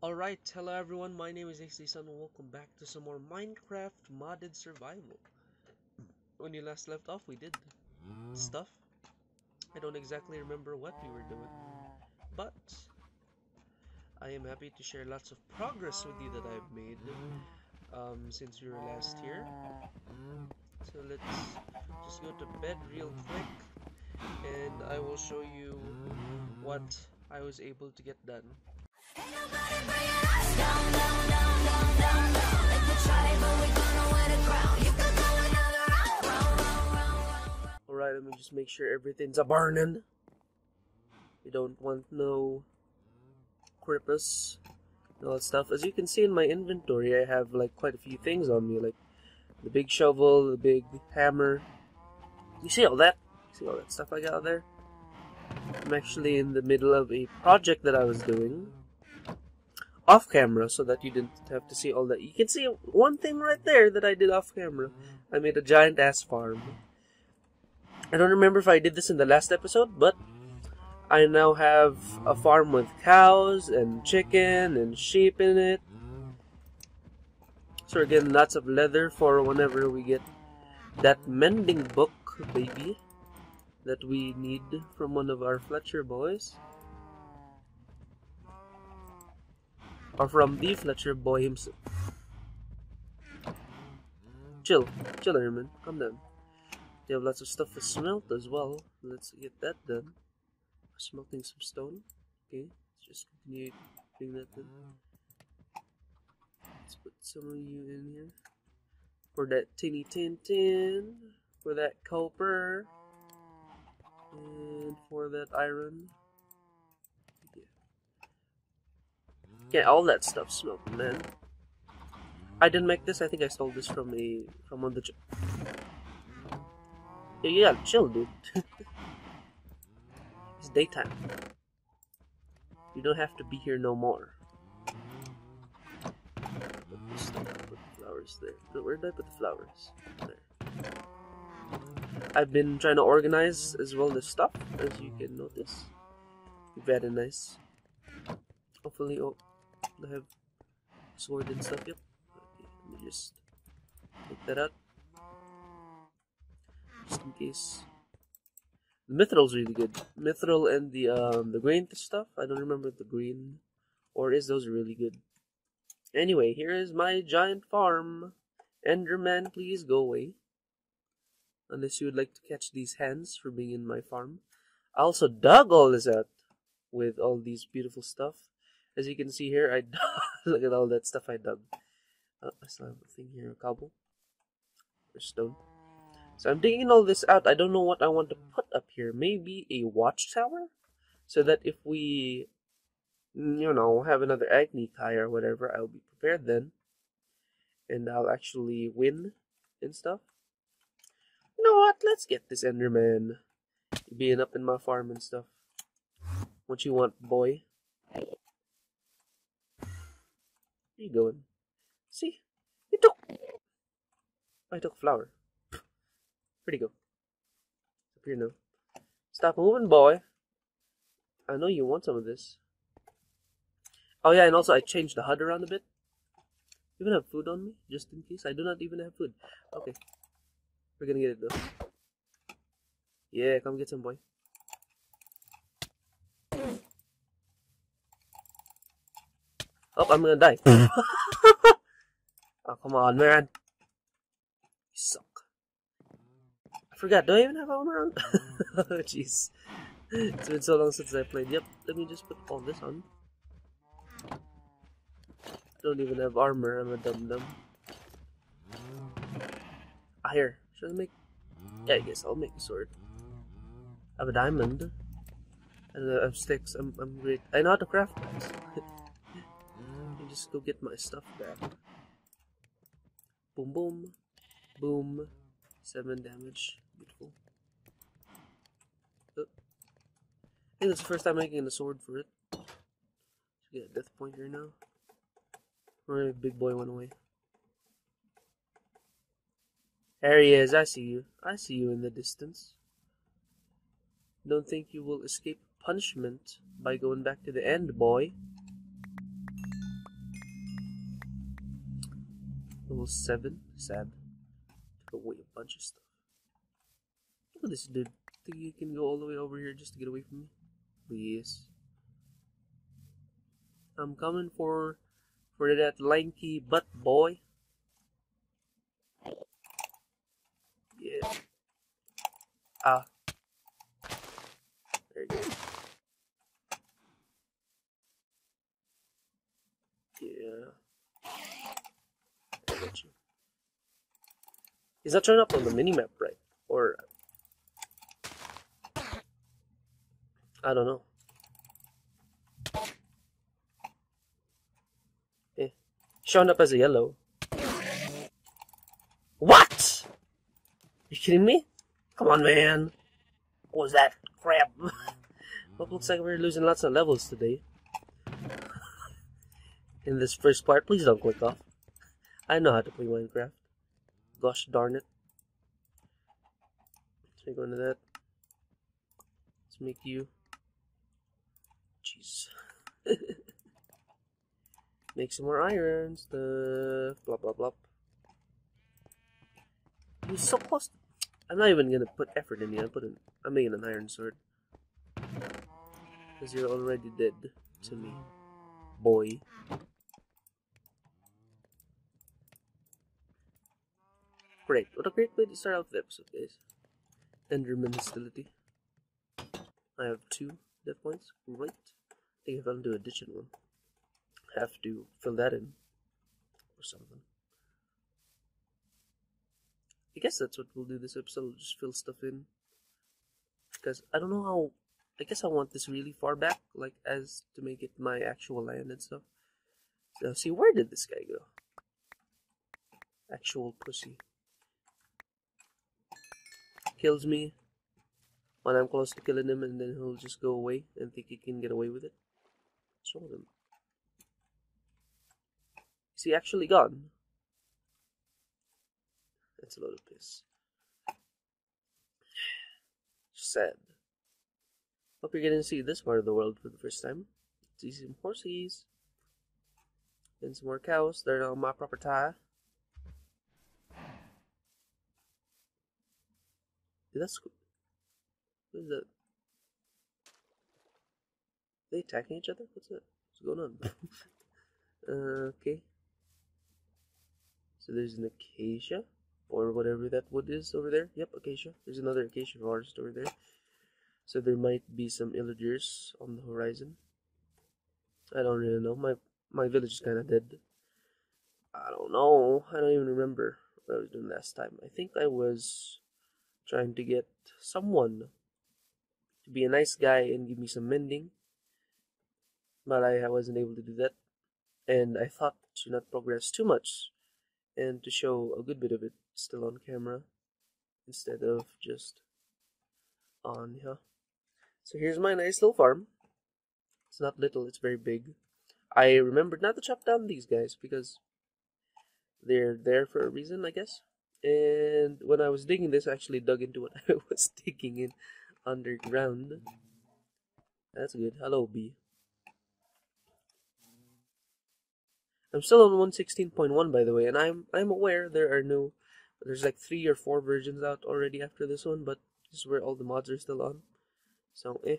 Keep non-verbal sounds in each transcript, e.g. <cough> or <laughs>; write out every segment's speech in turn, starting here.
Alright, hello everyone, my name is Sun and welcome back to some more Minecraft modded survival. <clears throat> When you last left off, we did stuff. I don't exactly remember what we were doing, but I am happy to share lots of progress with you that I've made um, since we were last here. So let's just go to bed real quick and I will show you what I was able to get done. Alright, let me just make sure everything's a burning. We don't want no creepers and all that stuff. As you can see in my inventory, I have like quite a few things on me, like the big shovel, the big hammer. You see all that? You See all that stuff I got there? I'm actually in the middle of a project that I was doing off camera so that you didn't have to see all that. You can see one thing right there that I did off camera. Mm. I made a giant ass farm. I don't remember if I did this in the last episode, but mm. I now have a farm with cows and chicken and sheep in it. So we're getting lots of leather for whenever we get that mending book, baby, that we need from one of our Fletcher boys. Or from the Fletcher boy himself. Chill, chill, Herman, calm down. They have lots of stuff to smelt as well. Let's get that done. Smelting some stone. Okay, let's just continue doing that then. Let's put some of you in here. For that tinny tin tin. For that copper. And for that iron. Yeah, all that stuff smelting, man. I didn't make this. I think I stole this from a from of the. Yeah, yeah, chill, dude. <laughs> it's daytime. You don't have to be here no more. Put put the flowers there. Where did I put the flowers? There. I've been trying to organize as well the stuff, as you can notice. Very nice. Hopefully, oh, I have sword and stuff. Yep. Okay, let me just take that out just in case. The Mithral's really good. Mithril and the um the green stuff. I don't remember the green or is those really good. Anyway, here is my giant farm. Enderman, please go away. Unless you would like to catch these hens for being in my farm. I also dug all this out with all these beautiful stuff. As you can see here, I <laughs> look at all that stuff I dug. Oh, I still have a thing here, a cobble or stone. So I'm digging all this out. I don't know what I want to put up here. Maybe a watchtower? So that if we, you know, have another Agni Kai or whatever, I'll be prepared then. And I'll actually win and stuff. You know what? Let's get this Enderman being up in my farm and stuff. What you want, boy? Where you going? See? You took... Oh, I took flower. Where'd he go? Up here now. Stop moving, boy. I know you want some of this. Oh yeah, and also I changed the HUD around a bit. You even have food on me, just in case. I do not even have food. Okay. We're gonna get it though. Yeah, come get some, boy. Oh, I'm gonna die. oh, come on, man. You suck I forgot, do I even have armor on? <laughs> oh, jeez. It's been so long since I played. Yep, let me just put all this on. Don't even have armor, I'm a dum-dum. Ah, here. Should I make... Yeah, I guess I'll make a sword. I have a diamond. And I have sticks. I'm, I'm great. I know how to craft that. <laughs> Just go get my stuff back. Boom, boom. Boom. 7 damage. Beautiful. Oh. I think it's the first time making a sword for it. Should get a death point here now. Where big boy went away. There he is, I see you. I see you in the distance. Don't think you will escape punishment by going back to the end, boy. Level 7. Sad. Took away a bunch of stuff. Look at this dude. Think you can go all the way over here just to get away from me? Please. I'm coming for for that lanky butt boy. Yeah. Ah. There you go. Yeah. I got you. He's not showing up on the minimap, right? Or I don't know. Eh. Showing up as a yellow. What? You kidding me? Come on, man. What was that crap? <laughs> well, looks like we're losing lots of levels today. <laughs> In this first part, please don't click off. I know how to play Minecraft. Gosh darn it. Let's go into that. Let's make you. Jeez. <laughs> make some more iron stuff. Blah blah blah. You're so. I'm not even gonna put effort in you. I'm putting. I'm making an iron sword. Because you're already dead to me, boy. Great. What a great way to start off the episode, guys. Enderman hostility. I have two death points. Right. I think if I'll do addition one, have to fill that in or something. I guess that's what we'll do this episode. We'll just fill stuff in because I don't know how. I guess I want this really far back, like as to make it my actual land and stuff. So see, where did this guy go? Actual pussy kills me when I'm close to killing him, and then he'll just go away and think he can get away with it. What's wrong with him? Is he actually gone? That's a lot of piss. Sad. Hope you're getting to see this part of the world for the first time. See some horses. And some more cows. They're on my property. That's what is that? Are they attacking each other? What's that? What's going on? <laughs> uh, okay. So there's an acacia or whatever that wood is over there. Yep, acacia. There's another acacia forest over there. So there might be some villagers on the horizon. I don't really know. My my village is kind of dead. I don't know. I don't even remember what I was doing last time. I think I was trying to get someone to be a nice guy and give me some mending. But I wasn't able to do that. And I thought to not progress too much and to show a good bit of it still on camera instead of just on here. So here's my nice little farm. It's not little, it's very big. I remembered not to chop down these guys because they're there for a reason, I guess and when I was digging this, I actually dug into what <laughs> I was digging in underground. That's good. Hello, bee. I'm still on 116.1 by the way, and I'm I'm aware there are no there's like three or four versions out already after this one, but this is where all the mods are still on. So eh.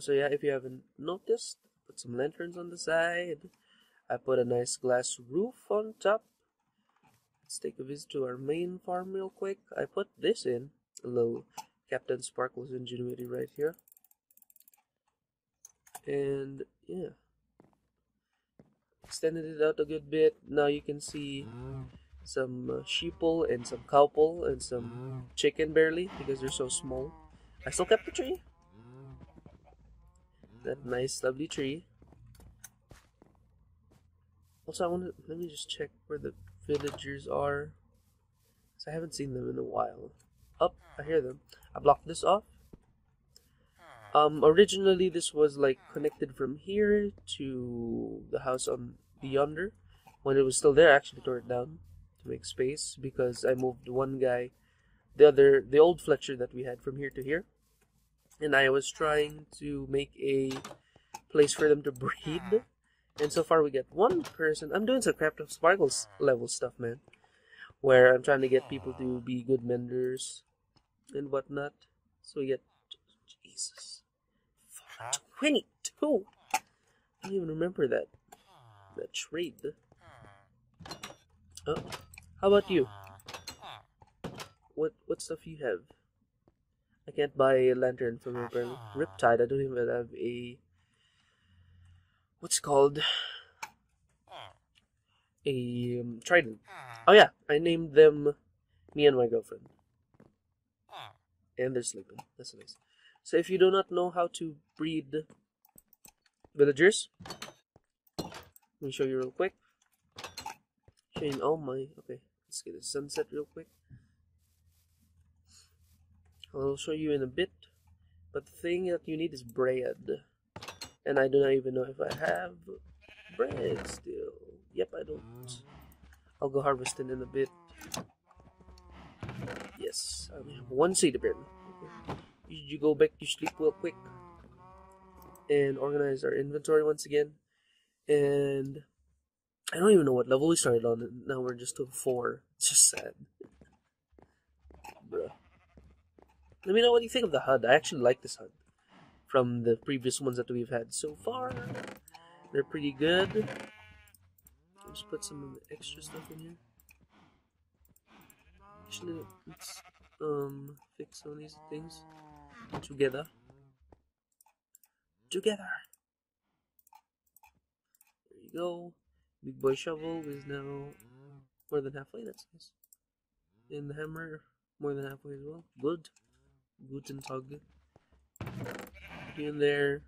So yeah, if you haven't noticed, put some lanterns on the side. I put a nice glass roof on top Let's take a visit to our main farm real quick. I put this in, a little CaptainSparklez ingenuity right here. And yeah, extended it out a good bit. Now you can see some uh, sheeple and some cowple and some chicken barely because they're so small. I still kept the tree. That nice, lovely tree. Also, I want to let me just check where the villagers are. So I haven't seen them in a while. Up, oh, I hear them. I blocked this off. Um, originally this was like connected from here to the house on yonder. When it was still there, I actually tore it down to make space because I moved one guy, the other, the old Fletcher that we had from here to here. And I was trying to make a place for them to breed And so far we get one person. I'm doing some craft of sparkles level stuff, man. Where I'm trying to get people to be good menders and whatnot. So we get Jesus. 22. I don't even remember that. That trade. Oh, how about you? What what stuff you have? I can't buy a lantern from your brother. Riptide, I don't even have a what's called a um, trident. Oh yeah, I named them me and my girlfriend. And they're sleeping. That's nice. So if you do not know how to breed villagers, let me show you real quick. Showing all my okay. Let's get the sunset real quick. I'll show you in a bit. But the thing that you need is bread. And I do not even know if I have bread still. Yep, I don't. I'll go harvesting in a bit. Yes, I only have one seed bread. Okay. You go back to sleep real quick and organize our inventory once again. And I don't even know what level we started on. Now we're just to four. It's just sad. Bruh. Let me know what you think of the HUD. I actually like this HUD from the previous ones that we've had so far. They're pretty good. Let's put some of the extra stuff in here. Actually, let's um fix some of these things together. Together. There you go. Big boy shovel is now more than halfway. That's nice. And the hammer more than halfway as well. Good. Guten Tag. In there.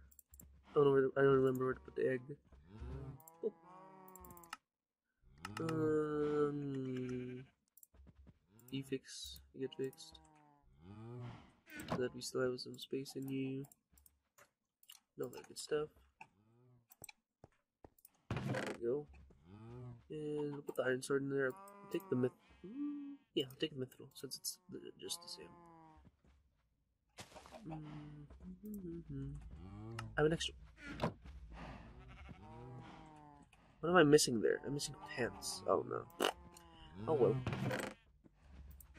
I don't to, I don't remember where to put the egg. Oh. Um, you fix, you get fixed. So that we still have some space in you. All that good stuff. There we go. And we'll put the iron sword in there. I'll take the myth. Yeah, I'll take the mithril since it's just the same. I have an extra. What am I missing there? I'm missing pants. Oh no. Oh well.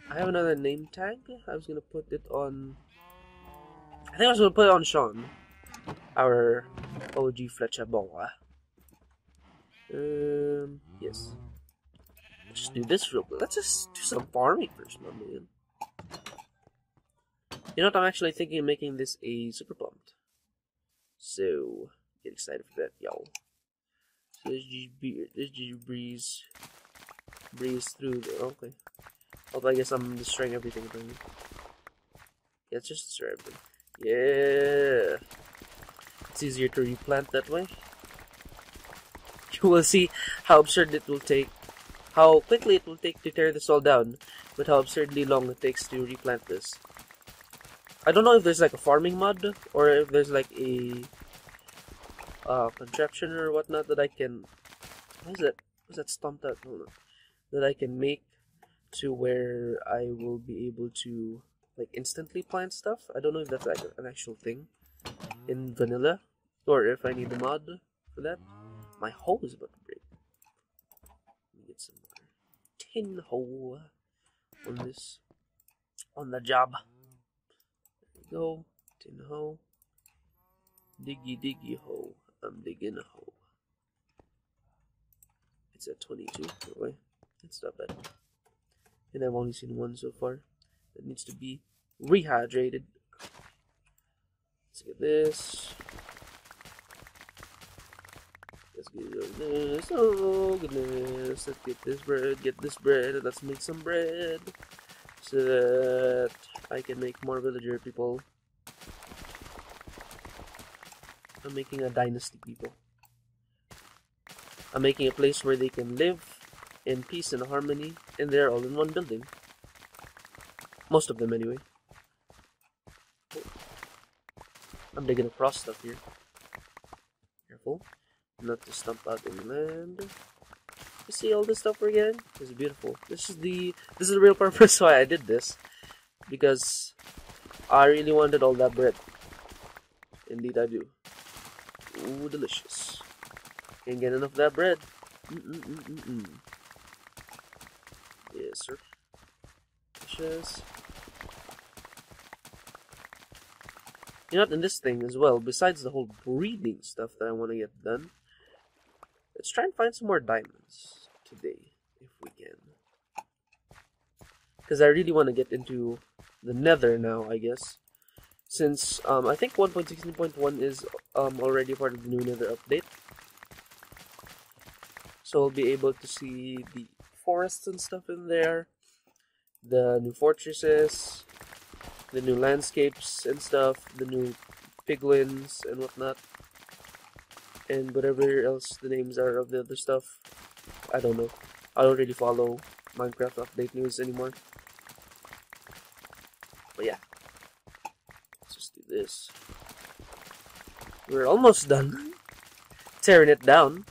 I have another name tag. I was gonna put it on. I think I was gonna put it on Sean, our OG Fletcher Boa. Um, yes. Let's just do this real quick. Let's just do some farming first, my man. You know what? I'm actually thinking of making this a super pumped. So, get excited for that, y'all. So let's just, breeze, breeze through the, okay. Although I guess I'm destroying everything. Yeah, it's just destroy everything. Yeah. It's easier to replant that way. <laughs> You will see how absurd it will take, how quickly it will take to tear this all down, but how absurdly long it takes to replant this. I don't know if there's like a farming mod or if there's like a uh, contraption or whatnot that I can. What is that? What's that? Hold on. That I can make to where I will be able to like instantly plant stuff. I don't know if that's like an actual thing in vanilla or if I need a mod for that. My hole is about to break. Let me get some tin hole on this on the job go. Tin hole. Diggy diggy hole. I'm digging a hole. It's at 22. Anyway, it's not bad. And I've only seen one so far. That needs to be rehydrated. Let's get this. Let's get this. Oh goodness. Let's get this bread. Get this bread. Let's make some bread. So that I can make more villager people. I'm making a dynasty people. I'm making a place where they can live in peace and harmony, and they're all in one building. Most of them, anyway. I'm digging across stuff here. Careful, not to stump out in land. You see all this stuff getting? It's beautiful. This is the this is the real purpose <laughs> why I did this because I really wanted all that bread. Indeed, I do. Ooh, delicious. Can't get enough of that bread. Mm -mm -mm yes, sir. Delicious. You know, in this thing as well, besides the whole breeding stuff that I want to get done, let's try and find some more diamonds today, if we can. Because I really want to get into the nether now, I guess. Since, um, I think 1.16.1 is um, already part of the new nether update. So we'll be able to see the forests and stuff in there, the new fortresses, the new landscapes and stuff, the new piglins and whatnot, and whatever else the names are of the other stuff. I don't know. I don't really follow Minecraft update news anymore. But yeah, let's just do this. We're almost done <laughs> tearing it down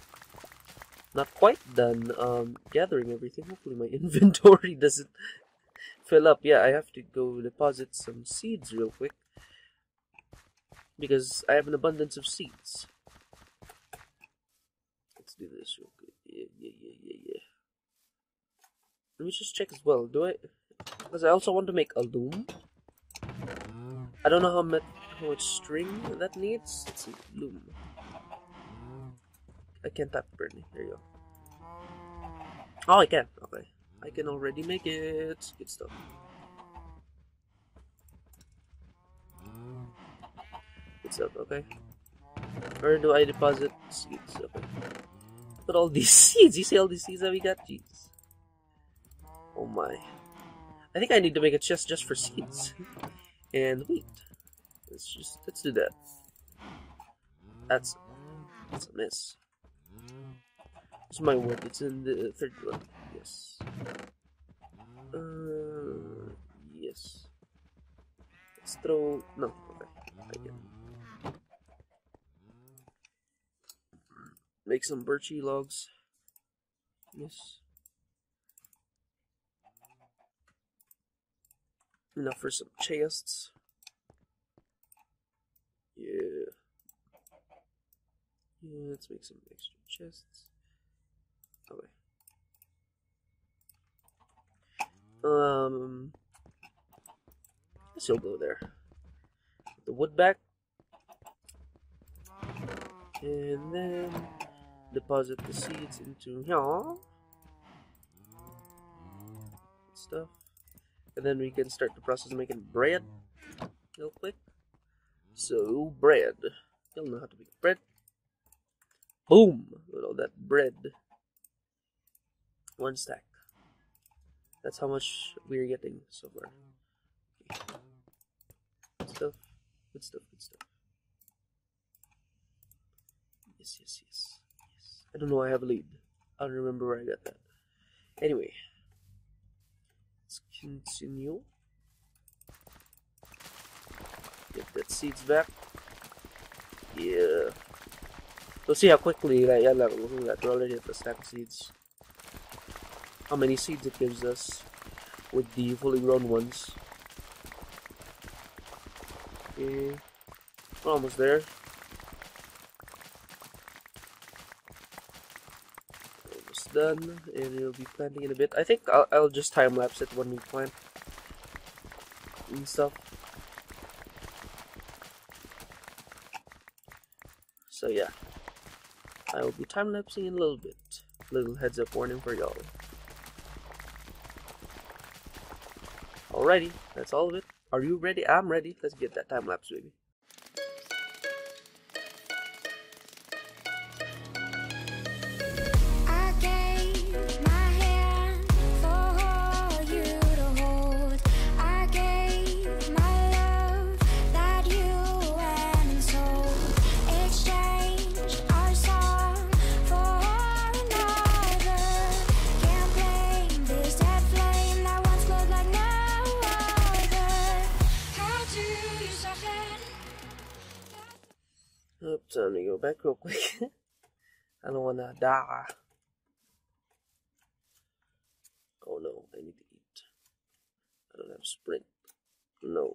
not quite done um, gathering everything. Hopefully my <laughs> inventory doesn't fill up. Yeah, I have to go deposit some seeds real quick. Because I have an abundance of seeds. Let's do this real quick. Yeah, yeah, yeah, yeah, yeah. Let me just check as well. Do I... Because I also want to make a loom. I don't know how much, how much string that needs. Let's see. Loom. I can't tap Bernie. There you go. Oh, I can. Okay. I can already make it. Good stuff. Good stuff, okay. Where do I deposit seeds? Okay. All these <laughs> seeds. You see all these seeds that we got? Jeez. Oh my. I think I need to make a chest just for seeds. <laughs> and wheat. Let's just, let's do that. That's, that's a miss. It's my word. It's in the third one. Yes. Uh, yes. Let's throw. No. Okay. Make some birchy logs. Yes. Enough for some chests. Yeah. Yeah, let's make some extra chests. Okay. Um, guess he'll go there. The wood back. And then deposit the seeds into here. Stuff. And then we can start the process of making bread real quick. So, bread. You'll know how to make bread. Boom! At all that bread. One stack. That's how much we're getting so far. Okay. Good stuff. Good stuff. Good stuff. Yes, yes, yes. Yes. I don't know I have a lead. I don't remember where I got that. Anyway. Continue. Get that seeds back. Yeah. We'll see how quickly that yeah, we're already at the stack seeds how many seeds it gives us with the fully grown ones. Okay, we're almost there. Almost done, and we'll be planting in a bit. I think I'll, I'll just time lapse it when we plant and stuff. So yeah, I will be time lapsing in a little bit. Little heads up warning for y'all. Alrighty, that's all of it. Are you ready? I'm ready. Let's get that time lapse, baby. Die. Oh no, I need to eat. I don't have sprint. No.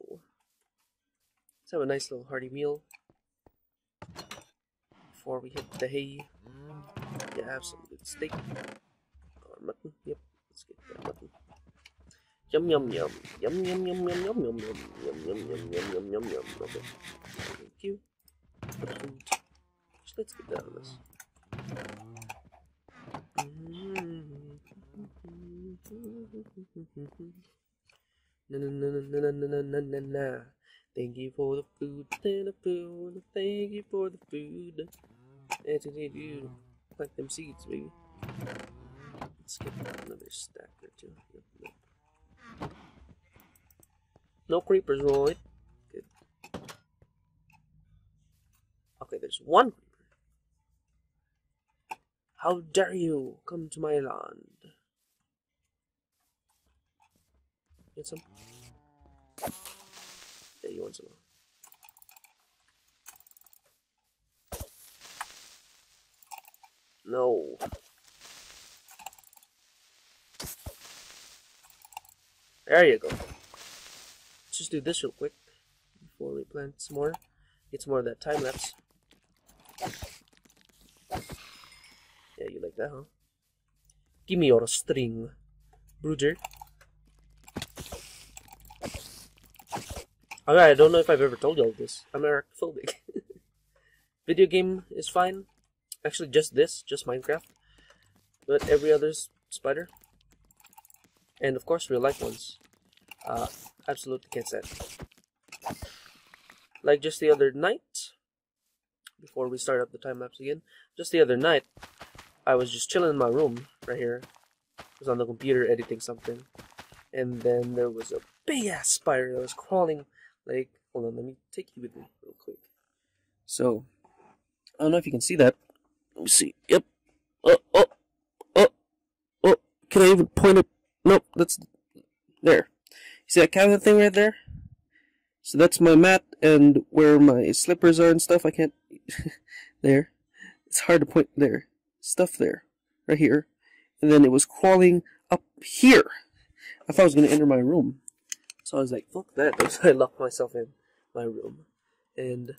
Let's have a nice little hearty meal before we hit the hay. Yeah, have some good steak. Or mutton. Yep, let's get that mutton. Yum yum yum. Yum yum yum yum yum yum yum yum yum yum yum yum yum yum. Okay. Thank you. Let's get down this. Na na na na na na na na na. Thank you for the food, and the food. Thank you for the food. And today you plant them seeds, baby. Let's get another stack or two. No creepers, Roy. Good. Okay, there's one. How dare you come to my land? Get some? Yeah, you want some? No. There you go. Let's just do this real quick before we plant some more. Get some more of that time lapse. Yeah, you like that, huh? Give me your string, Bruger. Alright, I don't know if I've ever told you all this. I'm arachnophobic. <laughs> Video game is fine. Actually, just this, just Minecraft. But every other spider. And of course, real life ones. Uh, absolutely can't stand. Like just the other night, before we start up the time lapse again, just the other night, I was just chilling in my room right here. I was on the computer editing something, and then there was a big ass spider that was crawling. Like, hold on, let me take you with me real quick. So, I don't know if you can see that. Let me see. Yep. Oh, oh, oh, oh. Can I even point it? Nope, that's there. You see that cabinet thing right there? So that's my mat and where my slippers are and stuff. I can't. <laughs> there. It's hard to point there. Stuff there. Right here. And then it was crawling up here. I thought I was going to enter my room. So I was like, fuck that. <laughs> So I locked myself in my room. And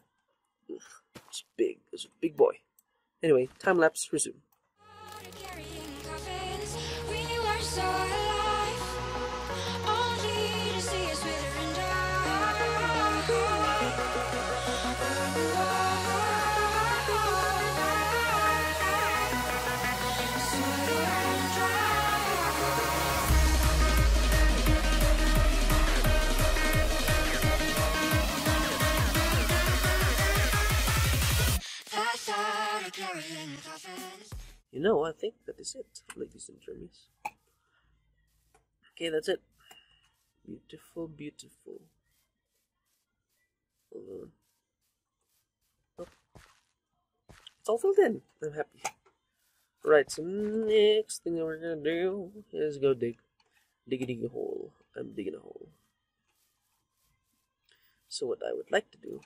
ugh, it's big. It's a big boy. Anyway, time lapse resume. You know, I think that is it, ladies and gentlemen. Okay, that's it. Beautiful, beautiful. Hold on. Oh. It's all filled in. I'm happy. Right, so next thing that we're gonna do is go dig. Dig a dig a hole. I'm digging a hole. So what I would like to do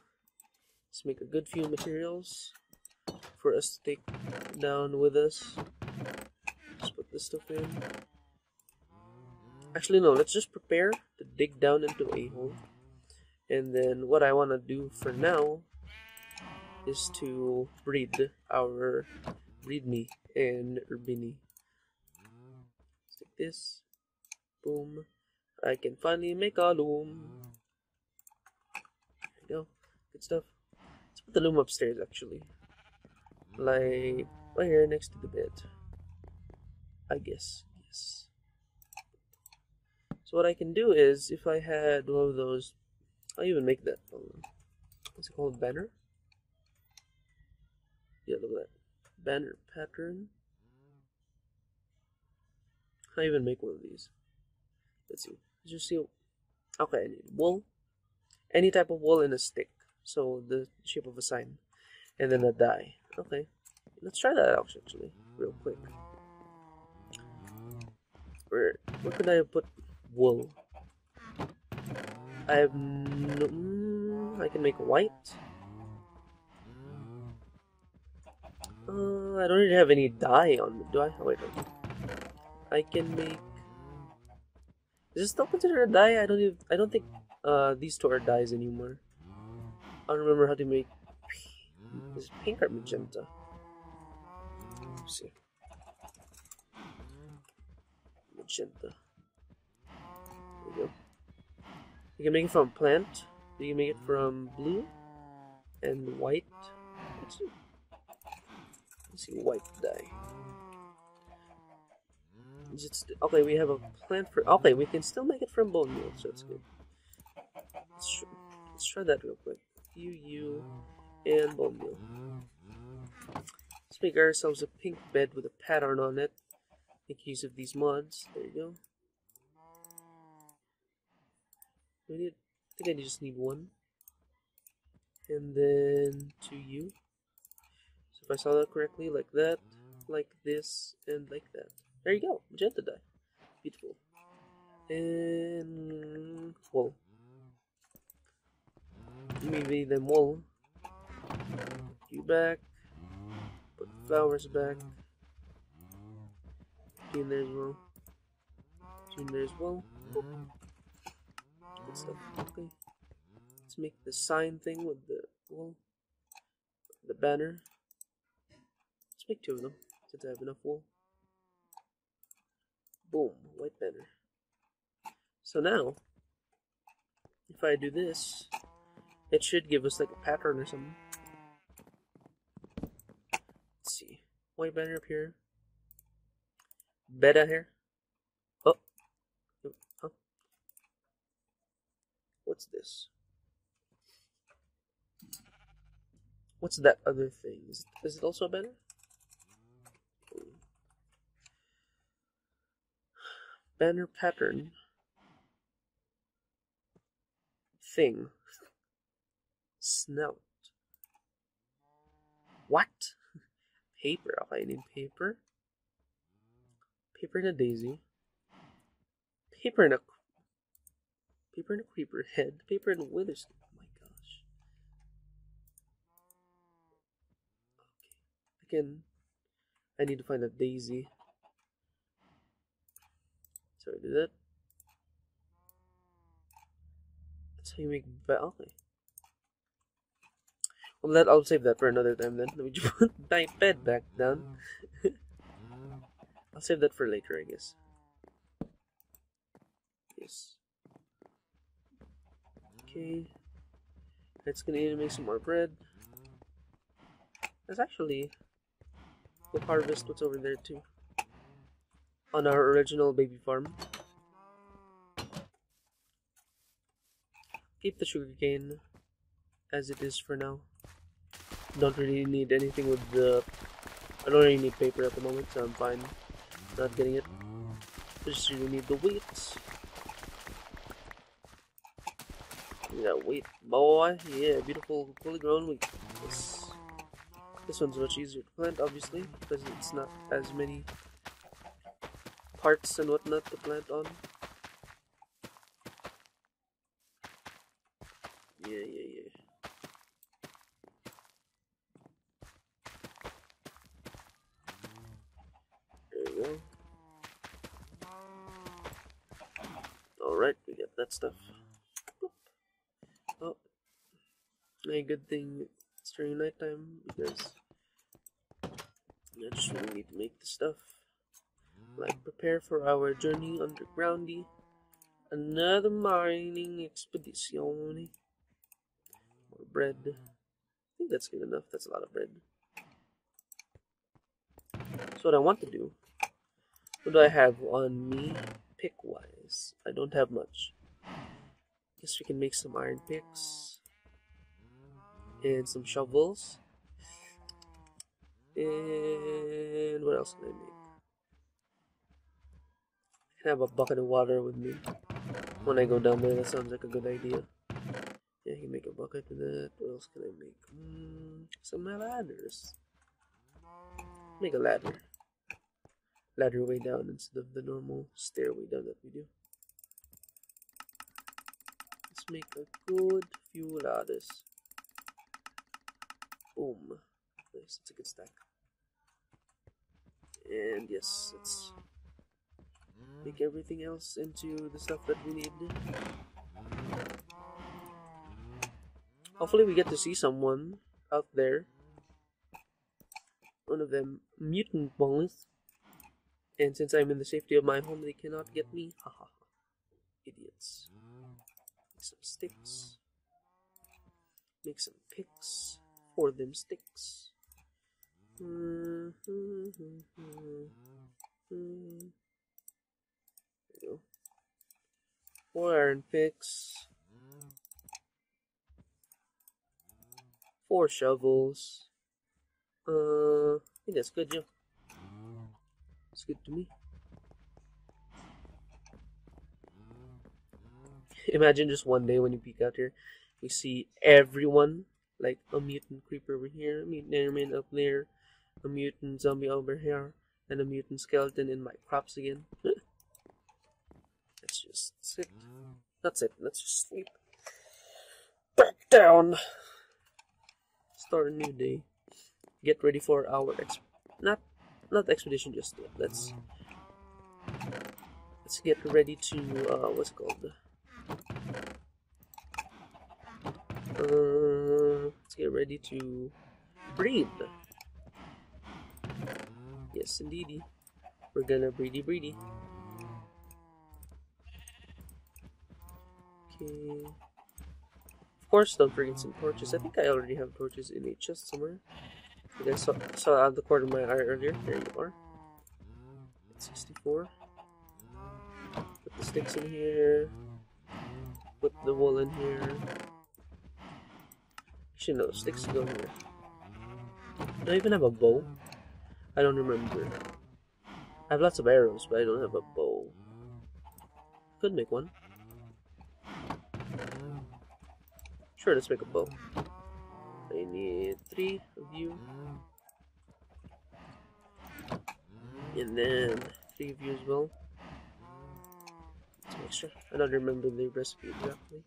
is make a good few materials for us to take down with us. Just put this stuff in. Actually, no, let's just prepare to dig down into a hole. And then what I want to do for now is to breed our breed me and Urbini. Let's take this. Boom. I can finally make a loom. There you go. Good stuff. Let's put the loom upstairs actually like right here next to the bed. I guess. Yes. So what I can do is if I had one of those I'll even make that um, what's it called banner? Yeah, look at that. Banner pattern. I even make one of these. Let's see. Let's just see okay, I need wool. Any type of wool in a stick. So the shape of a sign. And then a die. Okay. Let's try that out actually, real quick. Where where could I put wool? I have no, mm, I can make white. Uh, I don't really have any dye on me, do I? Oh, wait, no. I can make. Is this still considered a dye? I don't even. I don't think uh these two are dyes anymore. I don't remember how to make. Is pink or magenta? Let's see. Magenta. There we go. You can make it from plant. You can make it from blue and white. Let's see. Let's see, white dye. Okay, we have a plant for. Okay, we can still make it from bone meal, so that's good. Let's, tr- let's try that real quick. UU and bone meal. Let's make ourselves a pink bed with a pattern on it. Make use of these mods. There you go. We need. I think I just need one. And then two U. So if I saw that correctly, like that, like this, and like that. There you go, magenta dye. Beautiful. And wool. Maybe then wool. You back. Put the flowers back. Two in there as well. Two in there as well. Good stuff. Okay. Let's make the sign thing with the wool. The banner. Let's make two of them since I have enough wool. Boom, white banner. So now, if I do this, it should give us like a pattern or something. Let's see. better up here. Beta here. Oh. Oh, What's this? What's that other thing? Is it, is it also a banner? Banner pattern. Thing. Snout. What? Paper. Okay, I need paper. Paper and a daisy. Paper and a paper and a creeper head. Paper and a witherspoon. Oh my gosh. Okay. Again, I need to find a daisy. So I do that. That's how you make ba- okay. Well, that I'll save that for another time then. <laughs> Let me just put my bed back down. <laughs> I'll save that for later, I guess. Yes. Okay. It's gonna need to make some more bread. Let's actually go harvest what's over there too. On our original baby farm. Keep the sugarcane as it is for now. Don't really need anything with the. I don't really need paper at the moment, so I'm fine not getting it. Just really need the wheat. Yeah, wheat, boy. Yeah, beautiful, fully grown wheat. This, this one's much easier to plant, obviously, because it's not as many parts and whatnot to plant on. Yeah, yeah, yeah. There you go. Alright, we got that stuff. Boop. Oh. oh. A good thing it's during nighttime because I just really need to make the stuff. Like prepare for our journey undergroundy. Another mining expedition. More bread. I think that's good enough. That's a lot of bread. So what I want to do. What do I have on me pick wise? I don't have much. Guess we can make some iron picks. And some shovels. And what else can I make? I have a bucket of water with me when I go down there. That sounds like a good idea. Yeah, I can make a bucket of that. What else can I make? Mm, some ladders. Make a ladder. Ladder way down instead of the normal stairway down that we do. Make a good few ladders. Boom. Nice, it's a good stack. And yes, let's make everything else into the stuff that we need. Hopefully we get to see someone out there. one of them mutant balls. And since I'm in the safety of my home, they cannot get me. Ha ha ha. Idiots. Some sticks. Make some picks for them sticks. Mm, mm, mm, mm, mm. There go. Four iron picks. Four shovels. Uh, I think that's good, yeah. It's good to me. <laughs> Imagine just one day when you peek out here, you see everyone, like a mutant creeper over here, a mutant Enderman up there, a mutant zombie over here, and a mutant skeleton in my crops again. <laughs> Let's just sit. That's it. Let's just sleep. Back down. Start a new day. Get ready for our. Not, not expedition just yet. Let's. Let's get ready to uh, what's called? Uh, let's get ready to breed. Yes, indeedy. We're gonna breedy breedy. Okay. Of course, don't forget some torches. I think I already have torches in a chest somewhere. You guys saw, saw out the corner of my eye earlier. There you are. 64. Put the sticks in here. Put the wool in here. Actually, no, sticks go here. Do I even have a bow? I don't remember. I have lots of arrows, but I don't have a bow. Could make one. Sure, let's make a bow. I need three of you. And then three of you as well. I don't remember the recipe exactly.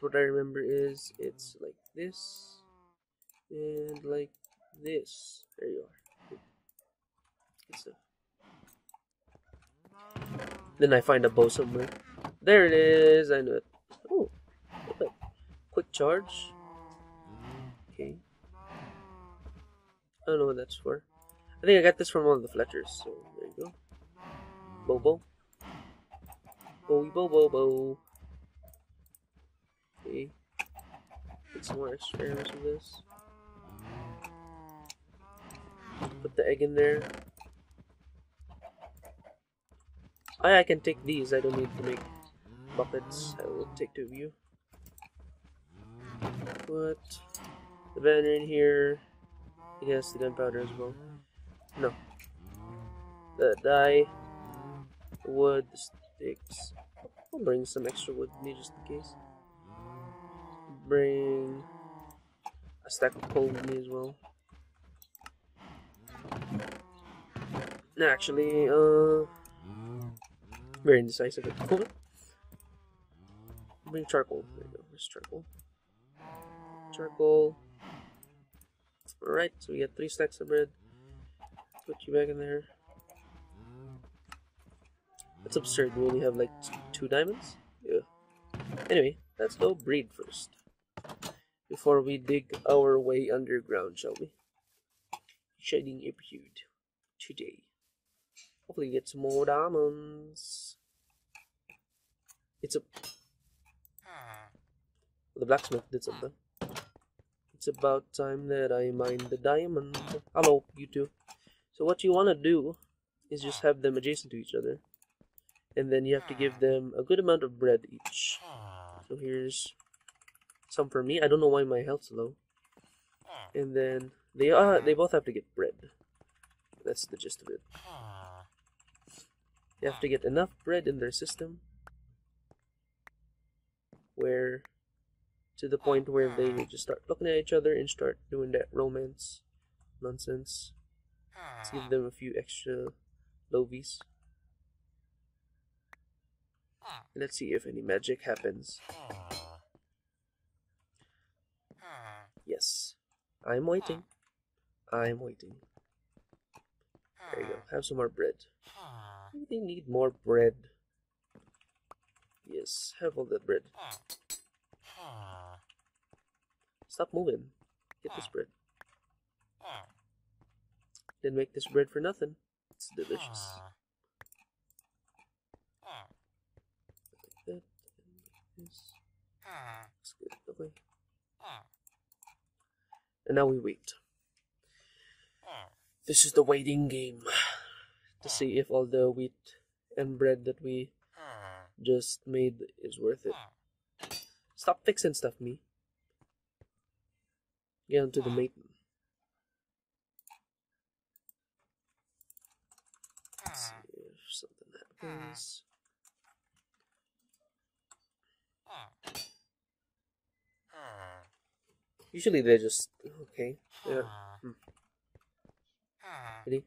What I remember is it's like this and like this. There you are. Good stuff. Then I find a bow somewhere. There it is. I know it. Oh, quick charge. Okay. I don't know what that's for. I think I got this from one of the Fletchers. So there you go. Bobo. Bowie Bobo Bo. Okay. Get some more arrows with this. Put the egg in there. Oh, I, I can take these. I don't need to make buckets. I will take two of you. Put the banner in here. Yes, the gunpowder as well. No. The dye, the wood, the sticks. I'll bring some extra wood with me just in case. Bring a stack of coal with me as well. Actually, uh, very indecisive at the moment. Bring charcoal. There you go. There's charcoal. Charcoal. Alright, so we got three stacks of bread. Put you back in there. That's absurd. We only have like two diamonds? Yeah. Anyway, let's go breed first. Before we dig our way underground, shall we? Shining episode today. Hopefully get some more diamonds. It's a the blacksmith did something. It's about time that I mine the diamond. Hello, you two. So what you want to do is just have them adjacent to each other. And then you have to give them a good amount of bread each. So here's some for me. I don't know why my health's low. And then they uh they both have to get bread. That's the gist of it. You have to get enough bread in their system where to the point where they just start looking at each other and start doing that romance nonsense. Let's give them a few extra lovies. Let's see if any magic happens. Yes. I'm waiting. I'm waiting. There you go. Have some more bread. They need more bread. Yes, have all that bread. Stop moving. Get this bread. Didn't make this bread for nothing. It's delicious. Like that. and this. And now we wait. This is the waiting game to see if all the wheat and bread that we just made is worth it. Stop fixing stuff, me. Get onto the mating. Something happens. Usually they're just okay. Yeah. Hmm. Ah. Ready?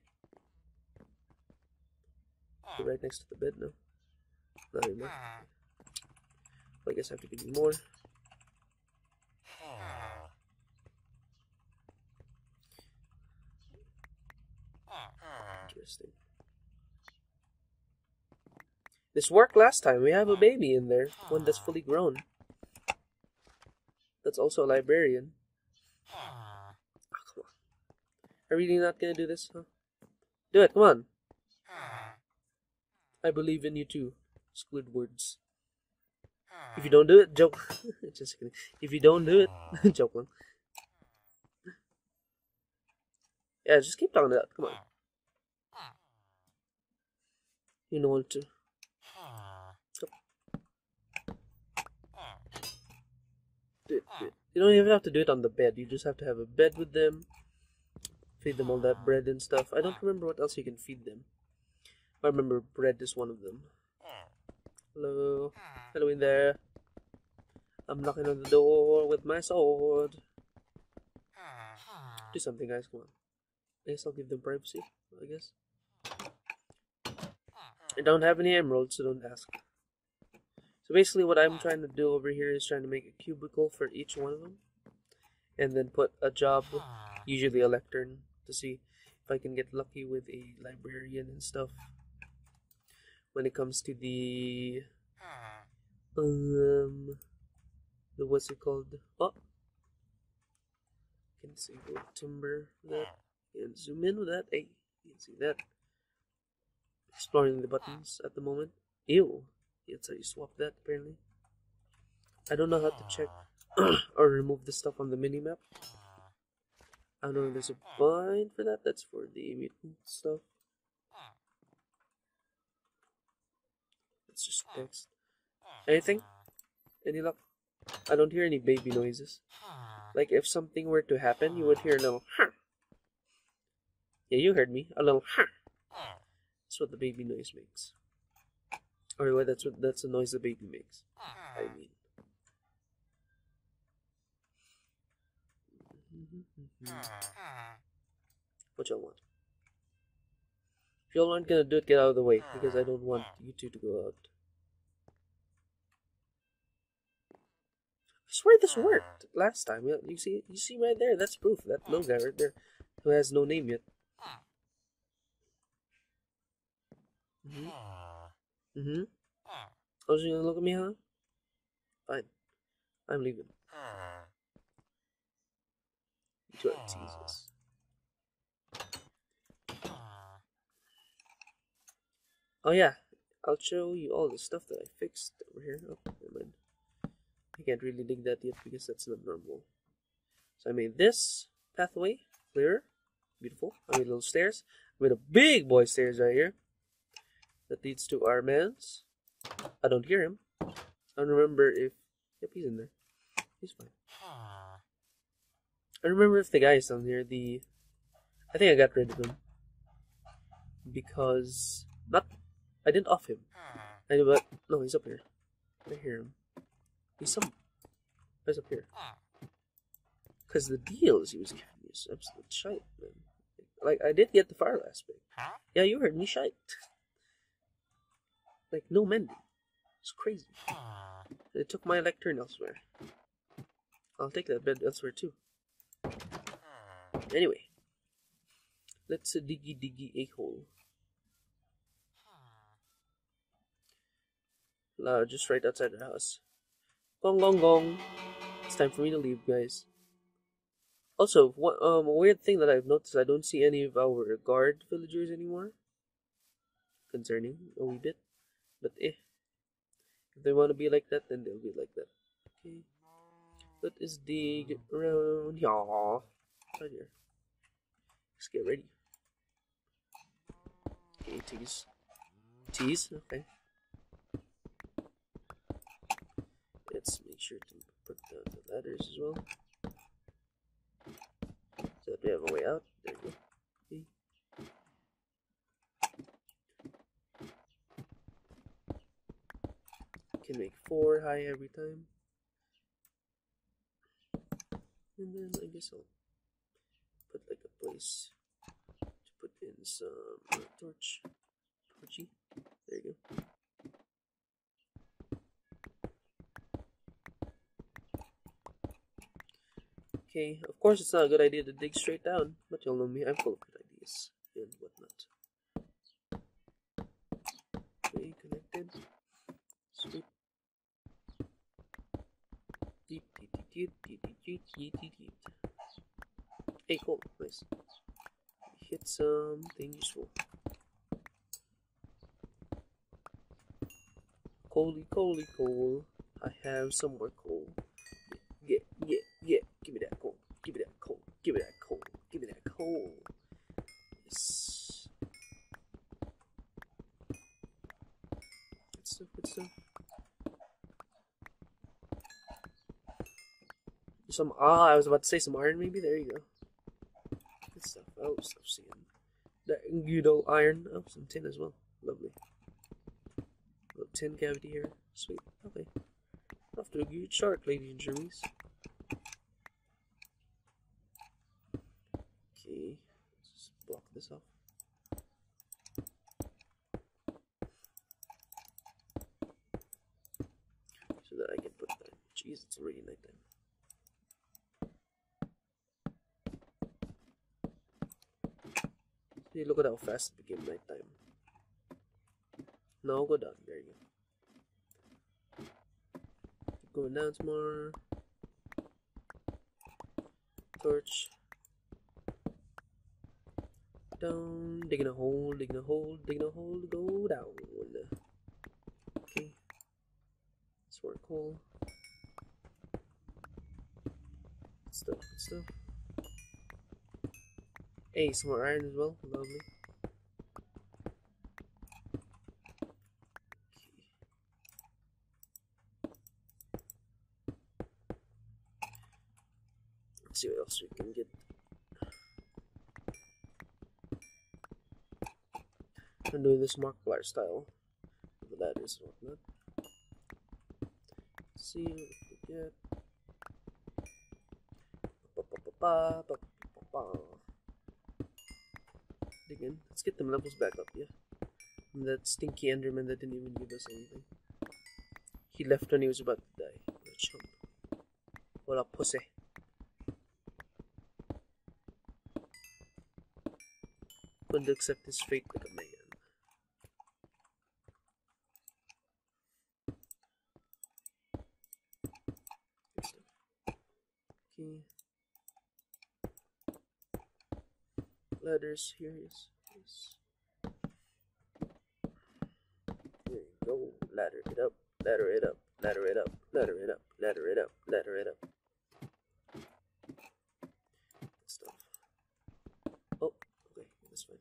Put right next to the bed now. Not anymore. Ah. Well, I guess I have to give you more. Ah. Interesting. This worked last time. We have a baby in there. One that's fully grown. That's also a librarian. Oh, come on. Are really not gonna do this, huh? Do it, come on. I believe in you too, Squidwards. If you don't do it, joke. <laughs> Just kidding. If you don't do it, <laughs> joke lang. Yeah, just keep talking that. Come on. You know what to. Do it, do it. You don't even have to do it on the bed. You just have to have a bed with them. Feed them all that ah. bread and stuff. I don't ah. remember what else you can feed them. I remember bread is one of them. Ah. Hello. Hello in there. I'm knocking on the door with my sword. Do something, guys. Come on. I guess I'll give them privacy. I guess. I don't have any emeralds, so don't ask. So basically, what I'm trying to do over here is trying to make a cubicle for each one of them, and then put a job, usually a lectern, to see if I can get lucky with a librarian and stuff. When it comes to the um, the what's it called? Oh, can see the timber that. Can zoom in with that. Hey, you can see that. Exploring the buttons at the moment. Ew. That's how you swap that apparently. I don't know how to check ah. <clears throat> or remove the stuff on the minimap. I don't know if there's a bind for that. That's for the mutant stuff. It's just text. Anything? Any luck? I don't hear any baby noises. Like if something were to happen, you would hear a little. Yeah, you heard me. A little. That's what the baby noise makes. Or what? That's what that's the noise the baby makes. I mean. What y'all want? If y'all aren't gonna do it, get out of the way because I don't want you two to go out. I swear this worked last time. You see, you see right there. That's proof. That little guy right there who has no name yet. Mhm. Mhm. Oh, so you gonna look at me, huh? Fine. I'm leaving. Oh yeah, I'll show you all the stuff that I fixed over here. Oh, never mind. I can't really dig that yet because that's not normal. So I made this pathway clearer, beautiful. I made little stairs. I made a big boy stairs right here that leads to our man's. I don't hear him. I don't remember if. Yep, he's in there. He's fine. I remember if the guy is down there. The I think I got rid of him because not. I didn't off him. I but no, he's up here. I hear him. He's some. He's up here. Because the deals he was giving me is absolute shite, man. Like I did get the fire last bit. Yeah, you heard me shite. Like no mending. It's crazy. They took my lectern elsewhere. I'll take that bed elsewhere too. Anyway, let's uh, diggy diggy a hole. Uh, just right outside the house. Gong gong gong. It's time for me to leave, guys. Also, one um a weird thing that I've noticed, I don't see any of our guard villagers anymore. Concerning a wee bit, but eh, if they want to be like that, then they'll be like that. Okay, let us dig around here. Right here. Let's get ready. Okay, tease. Tease. Okay. Let's make sure to put down the ladders as well. So that we have a way out. There go. Okay. Can make four high every time. And then I guess I'll put like a place to put in some uh, torch. Torchy. There you go. Okay, of course it's not a good idea to dig straight down, but you'll know me, I'm full of good ideas and whatnot. Okay, connected. Sweet. Deep, deep, deep, deep, deep, deep, deep. Hey, cool, nice. Hit something useful. Coaly, coaly, coal. I have some more coal. Some, ah, I was about to say some iron maybe. There you go. Good stuff. Oh, stop seeing. That good old iron. Oh, some tin as well. Lovely. Little tin cavity here. Sweet. Okay. Off to a good start, ladies and gentlemen. Okay, let's just block this off. So that I can put that. Jeez, it's already nighttime. See, look at how fast became nighttime. Now go down. There you go. Going down some more. Torch. Down, digging a hole, digging a hole, digging a hole go down. Okay. Let's work hole. Good stuff, good stuff. Hey, some more iron as well. Lovely. Else we can get. I'm doing this Markiplier style with that is whatnot. Let's see what we get. Ba, ba, ba, ba, ba. Dig in. Let's get them levels back up, yeah. And that stinky Enderman that didn't even give us anything. He left when he was about to die. What a pussy. Couldn't accept his fate like a man. Good stuff. Okay. Ladders, here is. Yes. There you go. Ladder it up. Ladder it up. Ladder it up. Ladder it up. Ladder it up. Ladder it up. Stuff. Oh, okay, that's fine.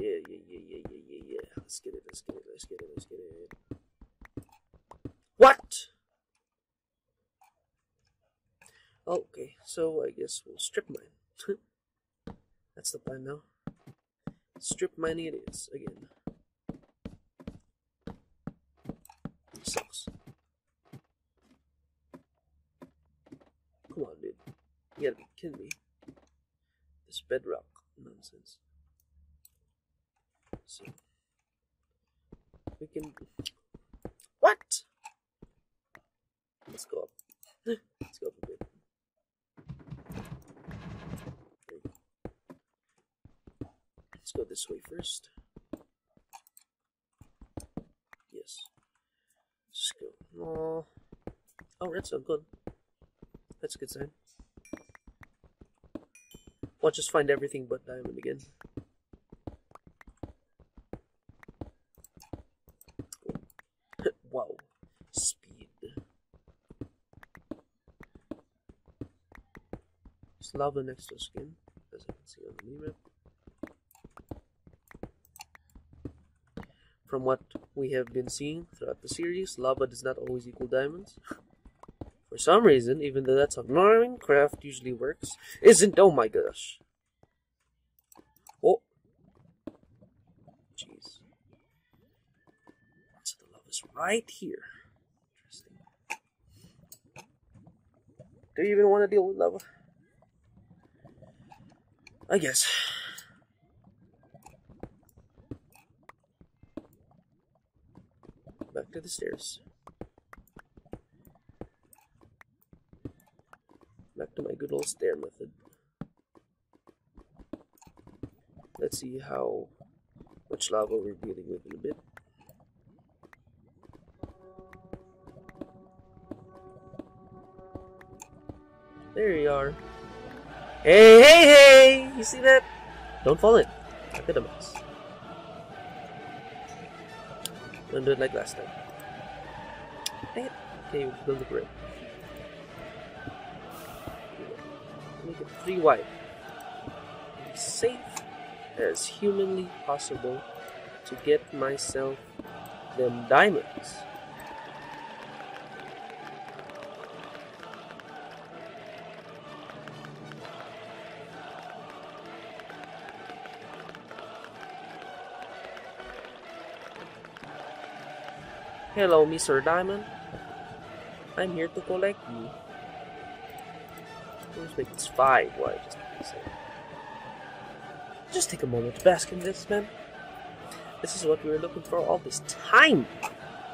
Yeah, yeah, yeah, yeah, yeah, yeah, yeah. Let's get it, let's get it, let's get it, let's get it. What? Okay, so I guess we'll strip mine. <laughs> That's the plan now. Strip mining it is, again. Sucks. Come on, dude. You gotta be kidding me. This bedrock nonsense. So we can. What? Let's go up. <laughs> Let's go up a bit. Let's go this way first. Yes. Let's go. No. Oh, oh redstone, good. That's a good sign. Let's just find everything but diamond again. Wow, speed. There's lava next skin, as I can see on the. From what we have been seeing throughout the series, lava does not always equal diamonds. For some reason, even though that's how Minecraft usually works, isn't. Oh my gosh. Oh. Jeez. So the lava's right here. Interesting. Do you even want to deal with lava? I guess. Back to the stairs. Back to my good old stair method. Let's see how much lava we're dealing with in a bit. There you are. Hey, hey, hey! You see that? Don't fall in. At the mouse. Don't do it like last time. Dang it. Okay, build a grid. Make it three wide. Be safe as humanly possible to get myself them diamonds. Hello, Mr. Diamond. I'm here to collect you. Let's make this five Why? just. Just take a moment to bask in this, man. This is what we were looking for all this time.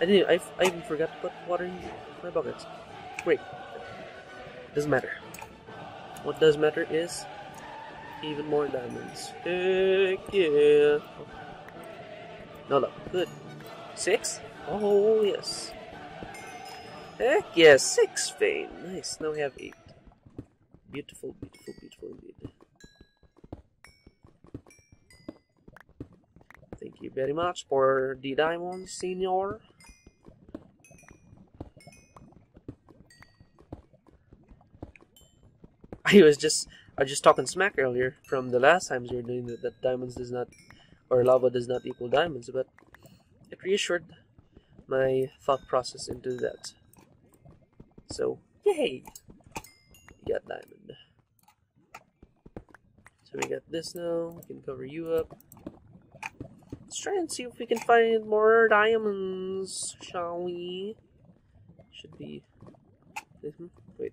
I didn't. I, I even forgot to put water in my buckets. Great. Doesn't matter. What does matter is even more diamonds. Heck yeah. No, no. Good. Six? Oh, yes. Heck yes, six vein. Nice. Now we have eight. Beautiful, beautiful, beautiful indeed. Thank you very much for the diamonds, senor. I was just I was just talking smack earlier from the last times we were doing that, that diamonds does not or lava does not equal diamonds, but it reassured my thought process into that. So, yay! We got diamond. So we got this now. We can cover you up. Let's try and see if we can find more diamonds, shall we? Should be. Mhm. Wait.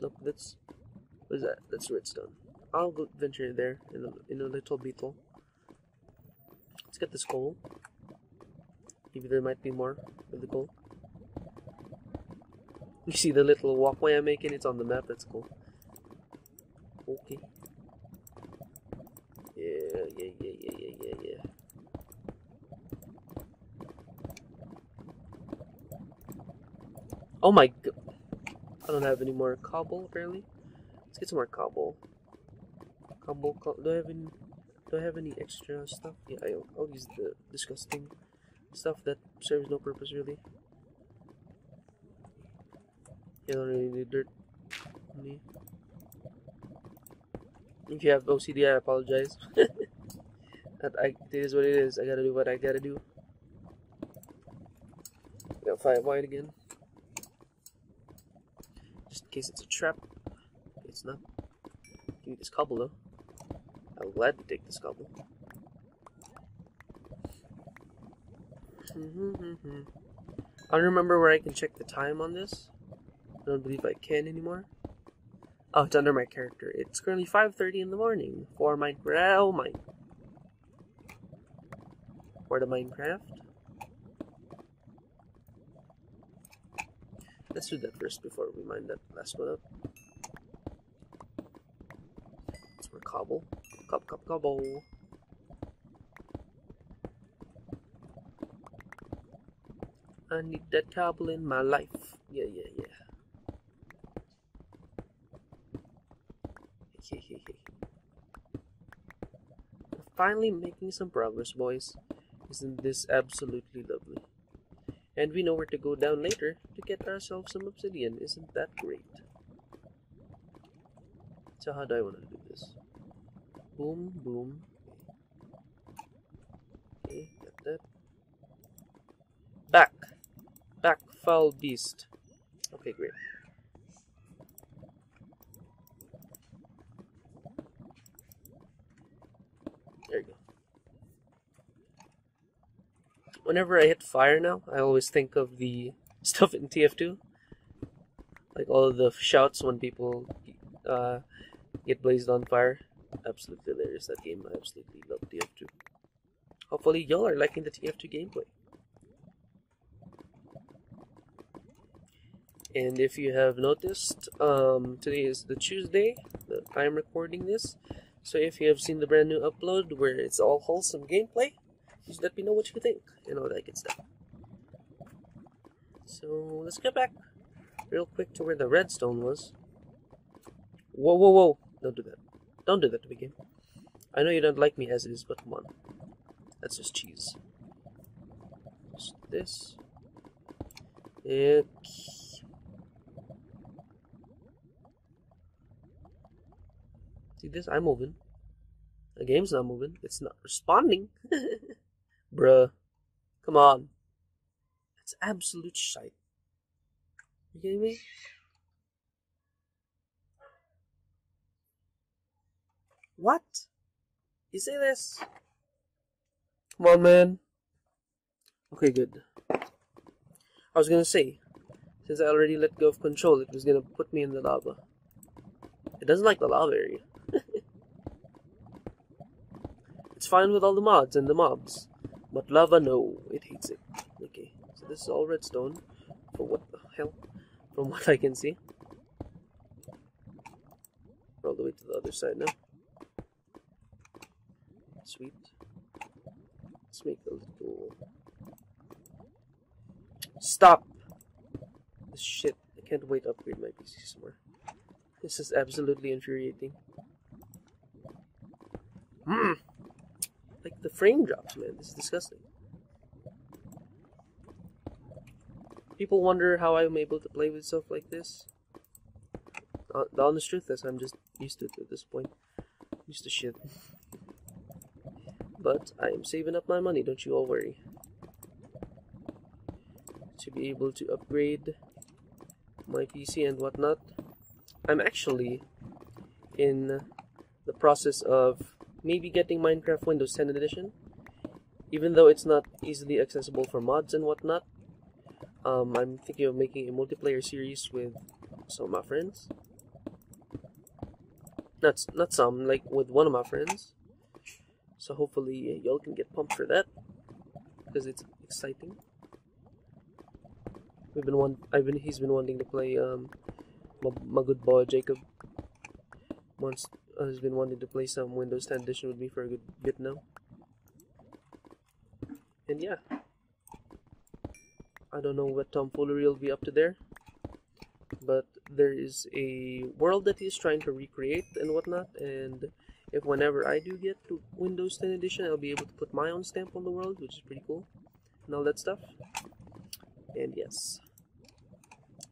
Nope, that's. What is that? That's redstone. I'll go venture there in a, in a little beetle. Let's get this coal. Maybe there might be more of the coal. You see the little walkway I'm making? It's on the map. That's cool. Okay. Yeah, yeah, yeah, yeah, yeah, yeah, yeah. Oh my god. I don't have any more cobble, apparently. Let's get some more cobble. Cobble, co do I have any, do I have any extra stuff? Yeah, I'll, I'll use the disgusting stuff that serves no purpose, really. You don't really need dirt. Me. If you have OCD, I apologize. <laughs> that I, it is what it is. I gotta do what I gotta do. I Got five wide again. Just in case it's a trap. It's not. Give me this cobble though. I'm glad to take this cobble. Mm-hmm, mm-hmm. I don't remember where I can check the time on this. I don't believe I can anymore. Oh, it's under my character. It's currently 5.30 in the morning for Minecraft. Oh, mine. For the Minecraft. Let's do that first before we mine that last one up. It's more cobble. Cob, cob, cobble. I need that cobble in my life. Yeah, yeah, yeah. Finally making some progress, boys. Isn't this absolutely lovely? And we know where to go down later to get ourselves some obsidian. Isn't that great? So how do I want to do this? Boom, boom. Okay, got that. Back! Foul beast. Okay, great. There you go. Whenever I hit fire now, I always think of the <laughs> stuff in TF2. Like all the shouts when people uh, get blazed on fire. Absolutely hilarious that game. I absolutely love TF2. Hopefully y'all are liking the TF2 gameplay. And if you have noticed, um, today is the Tuesday that I'm recording this. So if you have seen the brand new upload where it's all wholesome gameplay, just let me know what you think and all that good stuff. So let's get back real quick to where the redstone was. Whoa, whoa, whoa! Don't do that. Don't do that to begin. I know you don't like me as it is, but come on. That's just cheese. Just this. Okay. See this? I'm moving. The game's not moving. It's not responding. <laughs> Bruh. Come on. That's absolute shite. You kidding me? What? You say this? Come on, man. Okay, good. I was gonna say, since I already let go of control, it was gonna put me in the lava. It doesn't like the lava area. It's fine with all the mods and the mobs, but lava, no, it hates it. Okay, so this is all redstone. For what the hell? From <laughs> what I can see. All the way to the other side now. Sweet. Let's make a little. Stop! This shit. I can't wait to upgrade my PC some more. This is absolutely infuriating. Hmm. Like the frame drops, man. This is disgusting. People wonder how I'm able to play with stuff like this. The honest truth is, I'm just used to it at this point. Used to shit. But I am saving up my money, don't you all worry. To be able to upgrade my PC and whatnot. I'm actually in the process of maybe getting Minecraft Windows 10 Edition. Even though it's not easily accessible for mods and whatnot. Um, I'm thinking of making a multiplayer series with some of my friends. Not, not some, like with one of my friends. So hopefully y'all can get pumped for that because it's exciting. We've been one. I've been. He's been wanting to play. Um, my, my good boy Jacob. Uh, has been wanting to play some Windows 10 Edition with me for a good bit now. And yeah, I don't know what tomfoolery will be up to there, but there is a world that he's trying to recreate and whatnot, and if whenever I do get to Windows 10 Edition, I'll be able to put my own stamp on the world, which is pretty cool, and all that stuff. And yes,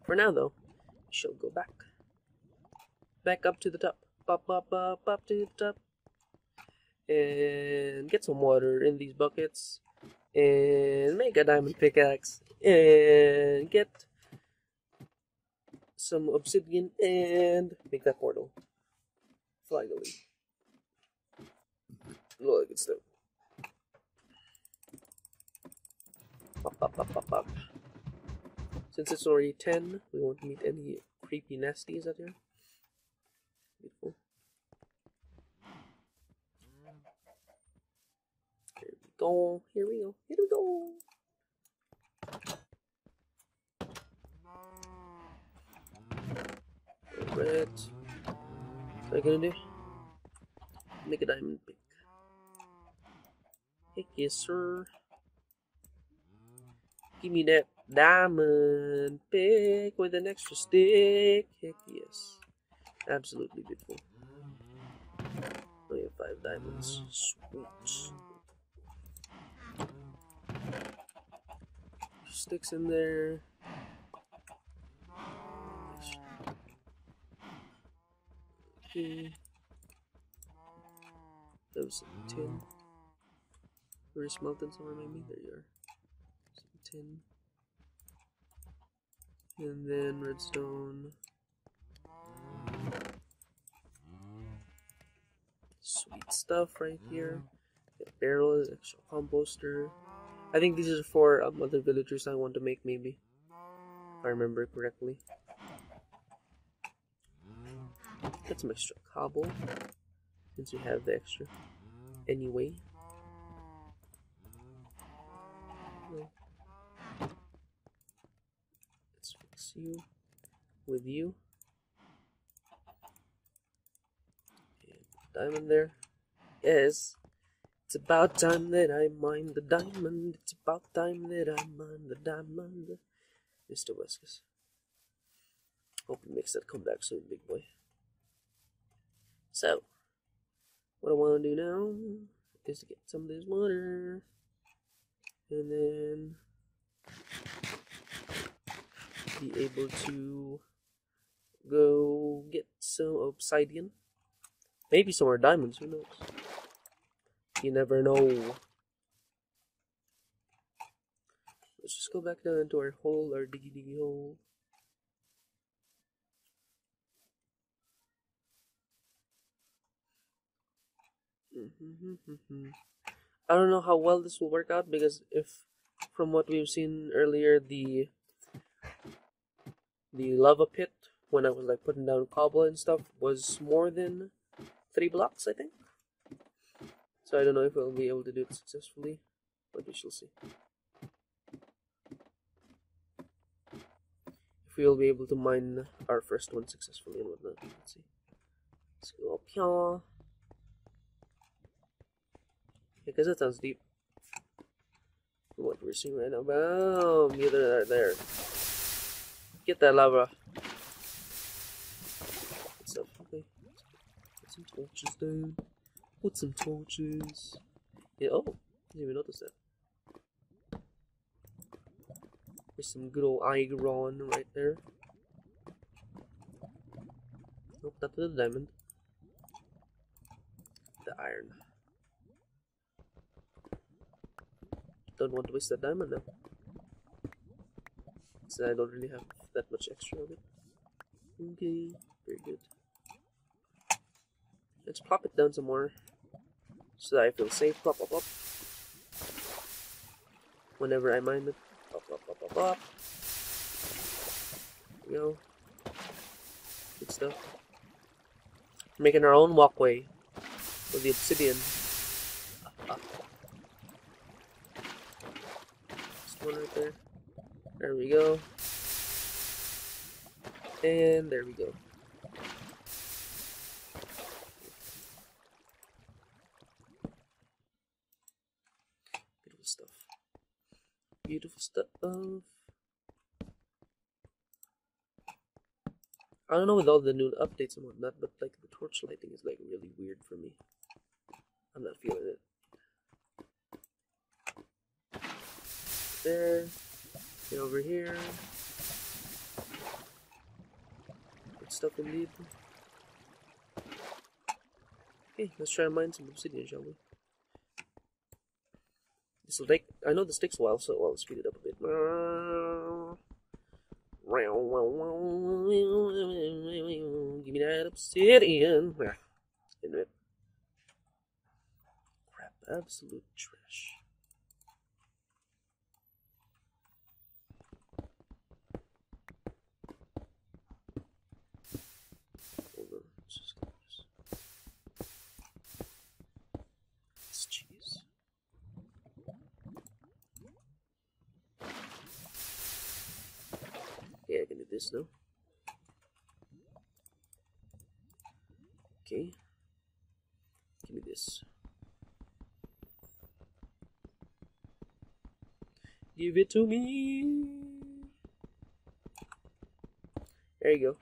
for now though, we shall go back, back up to the top, up, up, up, up to the top, and get some water in these buckets, and make a diamond pickaxe, and get some obsidian, and make that portal. Finally. All that stuff. Pop, pop, pop, pop, pop. Since it's already 10, we won't meet any creepy nasties out here. Beautiful. Here we go. Here we go. Here we go. Alright. What I gonna do? Make a diamond pick. Heck yes, sir. Give me that Diamond pick with an extra stick. Heck yes. Absolutely beautiful. We have five diamonds. Sweet. Sticks in there. Okay. That was some tin. Where's smelting somewhere maybe? There you are. Some tin. And then redstone. Sweet stuff right here. Barrel is extra composter. I think these are for um, other villagers I want to make maybe. If I remember correctly. Get some extra cobble. Since we have the extra. Anyway. Let's fix you with you. And diamond there. Yes. It's about time that I mine the diamond. It's about time that I mine the diamond. Mr. Weskus. Hope he makes that comeback soon, big boy. So, what I want to do now is to get some of this water. And then be able to go get some obsidian. Maybe some more diamonds, who knows? You never know. Let's just go back down into our hole, our diggy diggy hole. Mm-hmm, mm-hmm, mm-hmm. I don't know how well this will work out because if, from what we've seen earlier, the the lava pit when I was like putting down cobble and stuff was more than three blocks, I think. So I don't know if we'll be able to do it successfully, but we shall see. If we'll be able to mine our first one successfully and whatnot. Let's see. Let's go up here. Because that sounds deep. What we're seeing right now. Boom! Get that there. Get that lava. Good stuff. Okay. Some torches down. Put some torches. Yeah, oh, didn't even notice that. There's some good old iron right there. Nope, not the diamond. The iron. Don't want to waste that diamond now. So I don't really have that much extra of it. Okay, very good. Let's plop it down some more so that I feel safe. Plop, plop, plop. Whenever I mine it. Plop, plop, plop, plop. There we go. Good stuff. Making our own walkway with the obsidian. One right there. There we go. And there we go. Beautiful stuff. Beautiful stuff. I don't know with all the new updates and whatnot, but like the torch lighting is like really weird for me. I'm not feeling it. There. Get over here. Good stuff indeed. Okay, let's try and mine some obsidian, shall we? This will take. I know this takes a while, so I'll speed it up a bit. Give me that obsidian. Ah. Crap, absolute trash. this now okay. Give me this. Give it to me. There you go.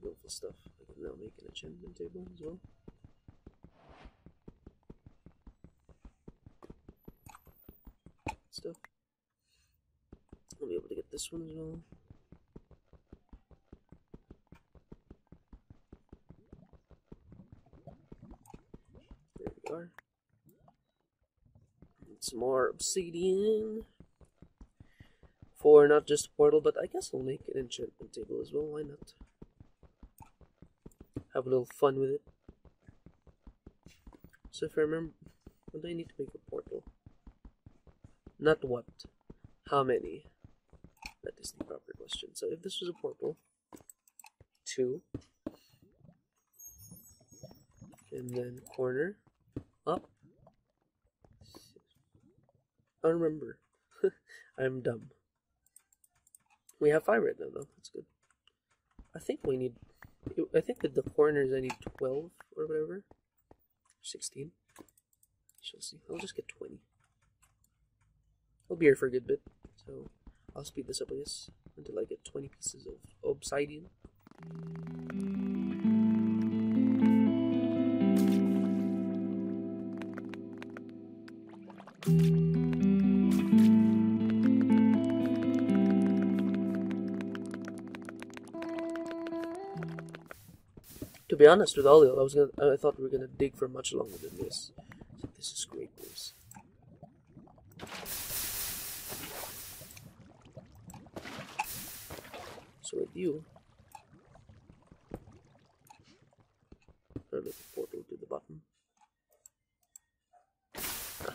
Beautiful stuff. I can now make an enchantment table as well. Stuff. I'll be able to get this one as well. There we are. And some more obsidian. For not just a portal, but I guess I'll make an enchantment table as well. Why not? Have a little fun with it. So if I remember, what do I need to make a portal? Not what, how many? That the proper question. So if this was a portal, two, and then corner, up. I remember. <laughs> I'm dumb. We have five right now, though. That's good. I think we need. I think with the corners, I need 12 or whatever. 16. Shall see. I'll just get 20. I'll be here for a good bit, so I'll speed this up, I guess, until I get 20 pieces of obsidian. To be honest with all y'all, I was gonna, I thought we were gonna dig for much longer than this. So this is great news. So with you, a little portal to the bottom. Ah,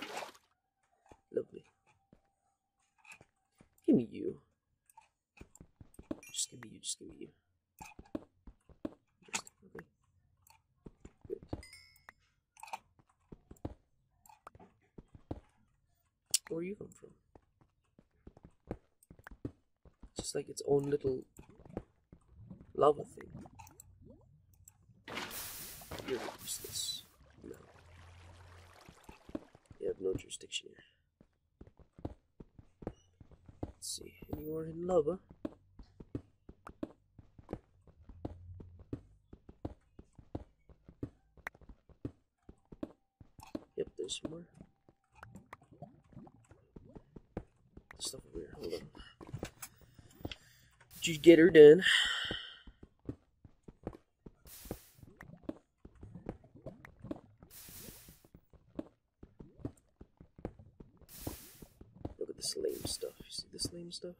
lovely. Give me you. Just give me you. Just give me you. Just, okay. Good. Where you come from? Just like its own little lava thing. You're useless. No. You have no jurisdiction here. Let's see. Any more hidden lava? Yep, there's some more. Stuff over here. Hold on. Did you get her done? Look at this lame stuff. You see this lame stuff?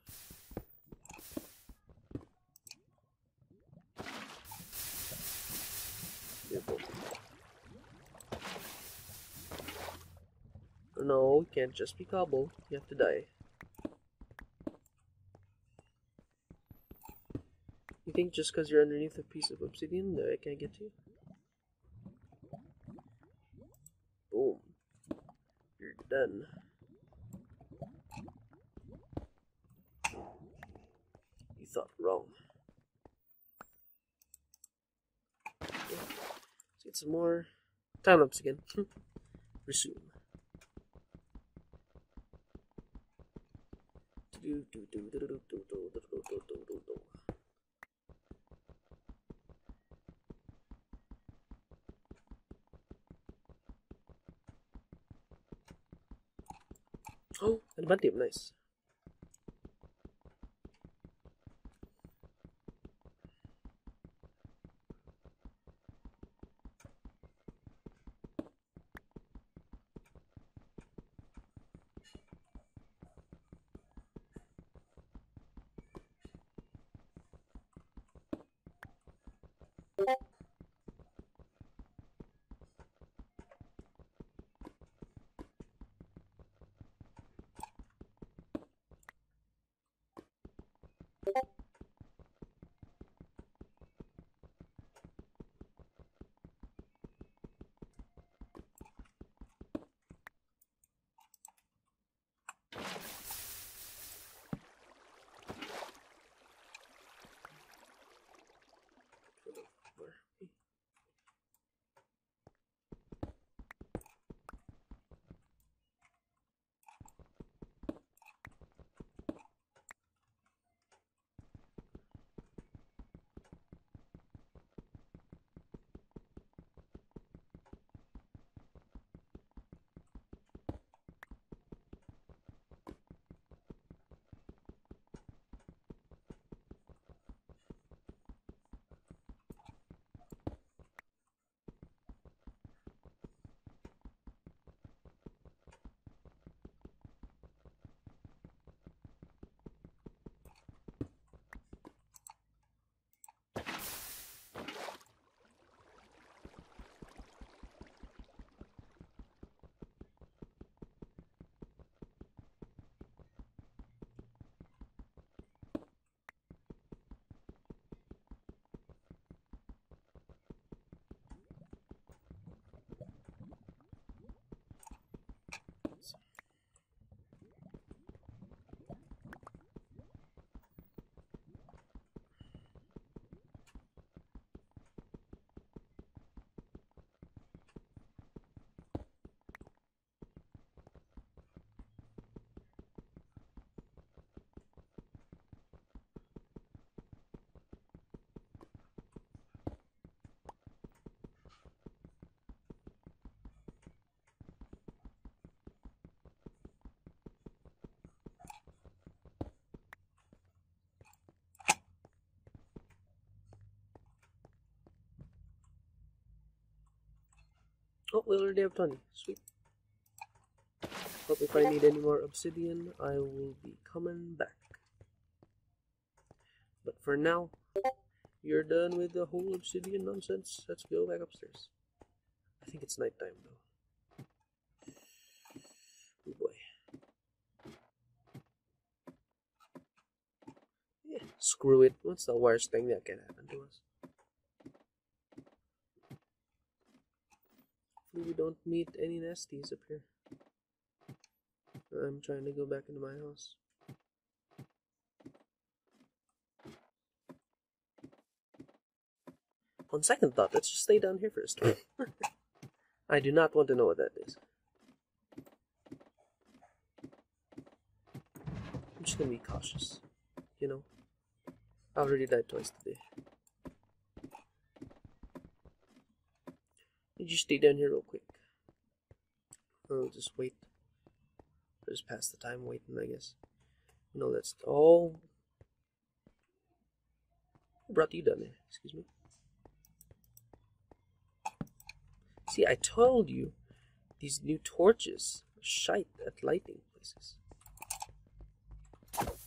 Beautiful. No, you can't just be cobble. You have to die. You think just because you're underneath a piece of obsidian that I can't get to you? Boom. You're done. You thought wrong. Yeah. Let's get some more time lapse again. <laughs> Resume. Oh, and a nice. Oh, we already have 20. Sweet. Hope if I need any more obsidian, I will be coming back. But for now, you're done with the whole obsidian nonsense. Let's go back upstairs. I think it's nighttime though. Oh boy. Yeah, screw it. What's the worst thing that can happen to us? Hopefully we don't meet any nasties up here. I'm trying to go back into my house. On second thought, let's just stay down here for a first. <laughs> I do not want to know what that is. I'm just gonna be cautious, you know. I already died twice today. You just stay down here real quick. I'll just wait. I'll just pass the time waiting, I guess. No, that's all. Who brought you down there? Excuse me. See, I told you these new torches are shite at lighting places. Let's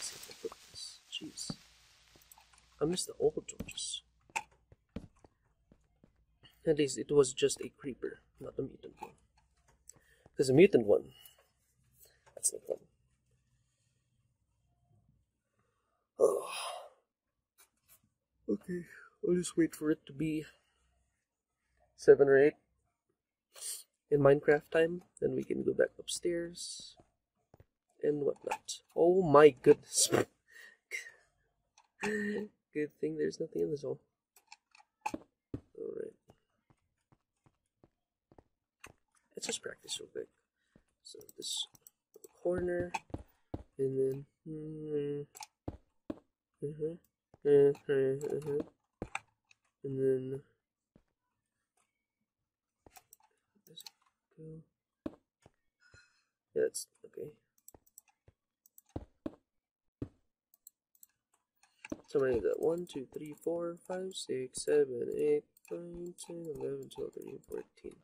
see if I put this. Jeez. I miss the old torches. At least it was just a creeper, not a mutant one. Because a mutant one, that's not fun. Oh. Okay, I'll just wait for it to be seven or eight in Minecraft time. Then we can go back upstairs and whatnot. Oh my goodness. <laughs> Good thing there's nothing in this hole. Alright. Let's just practice real quick. So this corner, and then. Mm, uh-huh. Uh-huh, uh-huh. And then does it go? Yeah, that's okay. So many got 1, 2, 3, 4, 5, 6, 7, 8, 9, 10, 11, 12, 13, 14.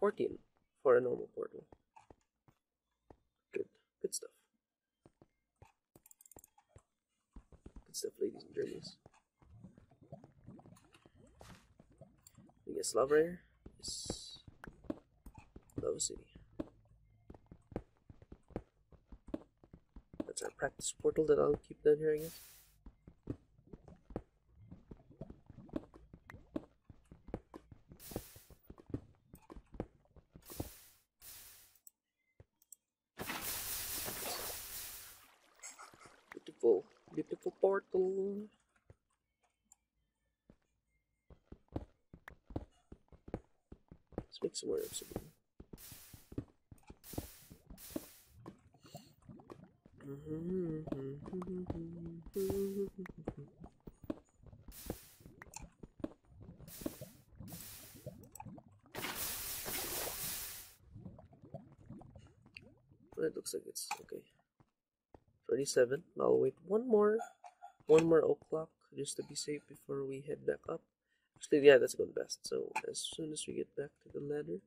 14 for a normal portal. Good. Good stuff. Good stuff, ladies and germs. We get Lava Rare. Yes. Lava City. That's our practice portal that I'll keep down here, I guess. Beautiful, beautiful portal. <laughs> It looks like it's okay. 27. I'll wait one more, one more o'clock just to be safe before we head back up. Actually, yeah, that's going best. So as soon as we get back to the ladder,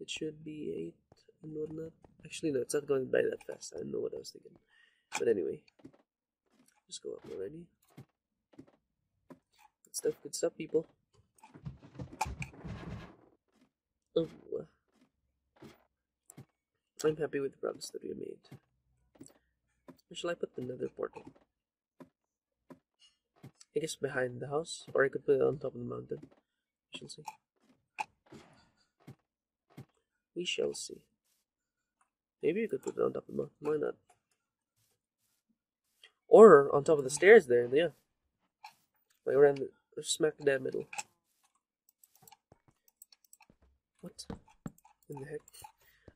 it should be eight and whatnot. Actually, no, it's not going by that fast. I don't know what I was thinking. But anyway, just go up already. Good stuff, good stuff, people. Oh, I'm happy with the progress that we made. Where shall I put the nether portal? I guess behind the house, or I could put it on top of the mountain. We shall see. We shall see. Maybe you could put it on top of the mountain. Why not? Or on top of the stairs there, yeah. Like around the smack dab middle. What? In the heck?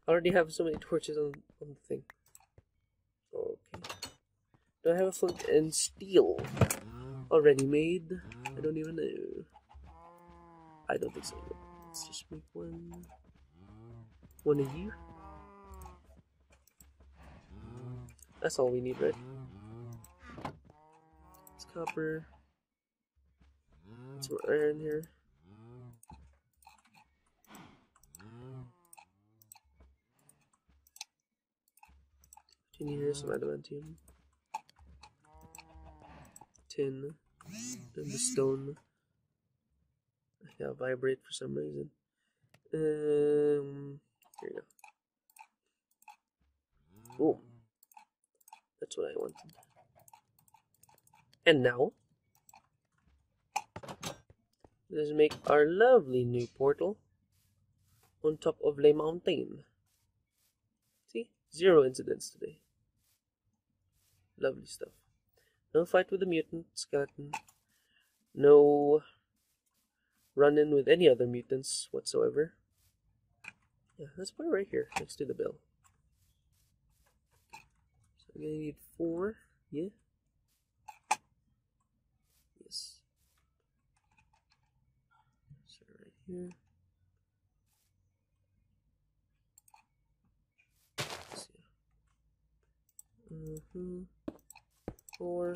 I already have so many torches on, on the thing. Okay. Do I have a flint and steel already made? I don't even know. Uh, I don't think so. Let's just make one. One of you. That's all we need, right? It's copper. Some iron here. Tin here, some adamantium. Tin. And the stone. Yeah, vibrate for some reason. Um, here you go. Boom. That's what I wanted. And now, let's make our lovely new portal on top of Le Mountain. See? Zero incidents today. Lovely stuff. No fight with the mutant skeleton. No run in with any other mutants whatsoever. Yeah, let's put it right here next to the bell. So I'm gonna need four. Yeah. Yes. So right here. Mm-hmm. Four.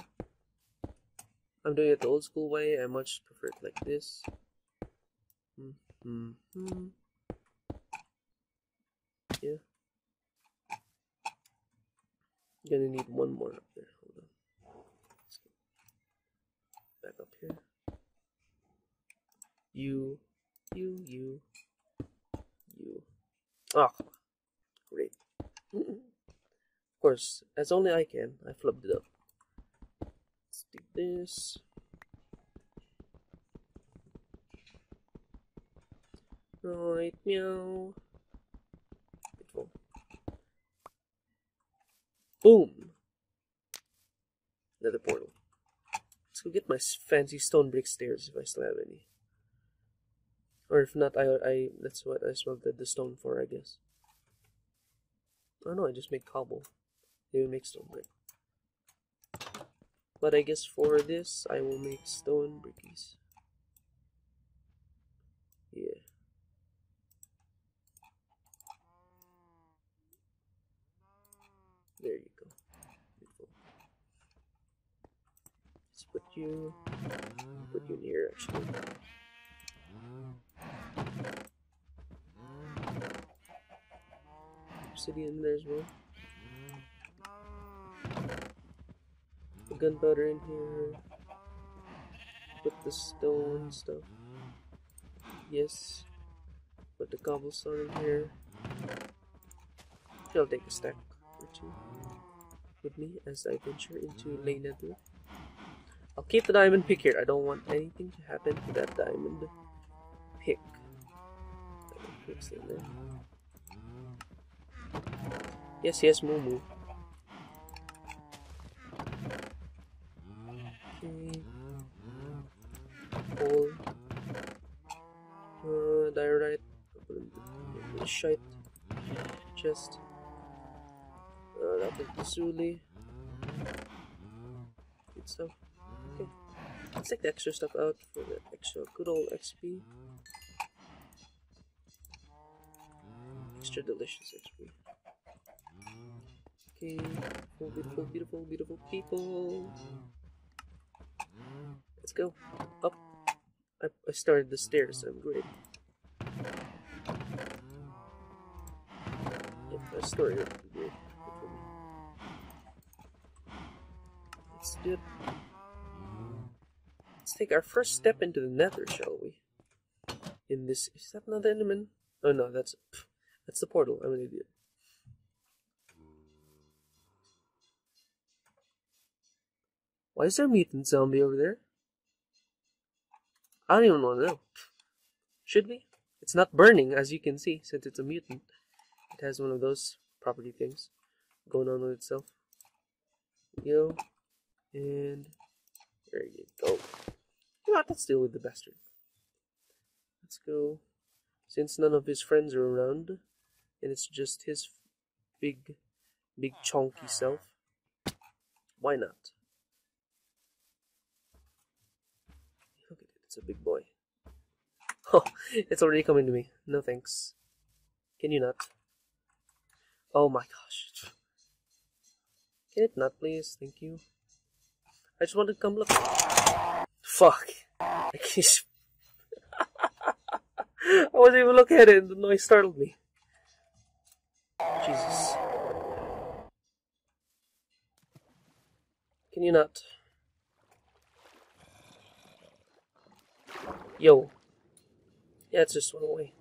I'm doing it the old school way. I much prefer it like this. Mm-hmm. Yeah. Gonna need one more up there. Hold on. Back up here. You, you, you, you. Ah, great. <laughs> Of course, as only I can, I flubbed it up. Let's do this. Right, meow. Beautiful. Boom! Another portal. Let's go get my fancy stone brick stairs if I still have any. Or if not, I, I that's what I smelted the stone for, I guess. Oh no, I just make cobble. They make stone brick. But I guess for this, I will make stone brickies. Yeah. There you go. Beautiful. Let's put you put you here actually. Obsidian there as well. The gunpowder in here. Put the stone stuff. Yes. Put the cobblestone in here. I'll take a stack or two with me as I venture into Lane Nether. I'll keep the diamond pick here. I don't want anything to happen to that diamond pick. Diamond. Yes, yes, moo moo. Shite chest. Uh, that was Basuli. Good stuff. Okay. Let's take the extra stuff out for the extra good old XP. Extra delicious XP. Okay. Oh, beautiful, beautiful, beautiful people. Let's go. Up. I, I started the stairs, I'm great. I started it, would. Good. Let's. Let's take our first step into the nether, shall we? In this. Is that another Enderman? Oh no, that's. pff, That's the portal. I'm an idiot. Why is there a mutant zombie over there? I don't even want to know. Should we? It's not burning, as you can see, since it's a mutant. It has one of those property things going on with itself. Yo, and there you go. Yeah, let's deal with the bastard. Let's go. Since none of his friends are around, and it's just his big, big chunky self, why not? Look at it, it's a big boy. Oh, <laughs> it's already coming to me. No thanks. Can you not? Oh my gosh. Can it not, please? Thank you. I just wanted to come look. Fuck. I. <laughs> I wasn't even looking at it, and the noise startled me. Jesus. Can you not? Yo. Yeah, it's just one away.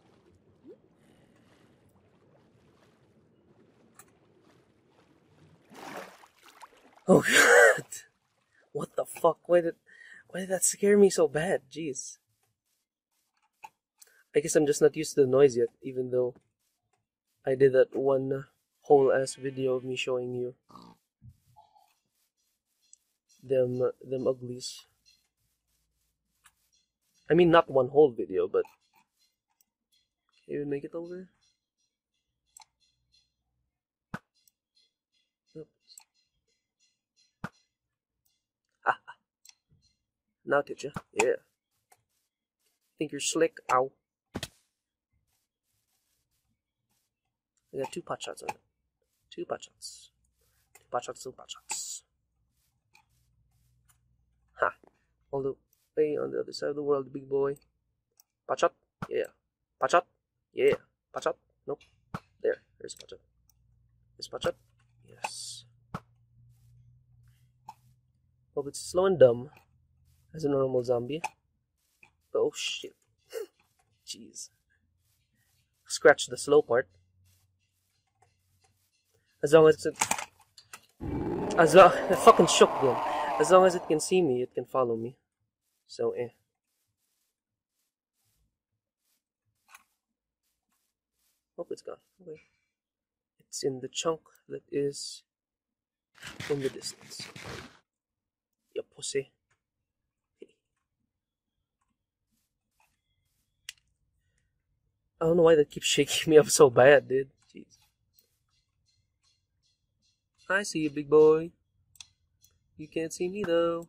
Oh <laughs> god. What the fuck? Why did why did that scare me so bad? Jeez. I guess I'm just not used to the noise yet, even though I did that one whole ass video of me showing you them them uglies. I mean not one whole video, but can you make it over? Now did you? Yeah. Think you're slick? Ow. I got two pot shots on it. Two pot shots. Two pot shots, two pot shots. Ha. All the way on the other side of the world, big boy. Pot shot? Yeah. Pot shot? Yeah. Pot shot? Nope. There. There's pot shot. There's pot shot? Yes. Hope it's slow and dumb as a normal zombie. Oh shit. <laughs> Jeez. Scratch the slow part. As long as it as long <laughs> I fucking shook again. As long as it can see me, it can follow me. So eh. Hope it's gone. Okay. It's in the chunk that is in the distance. You pussy. I don't know why that keeps <laughs> shaking me up so bad, dude. Jeez. I see you, big boy. You can't see me though.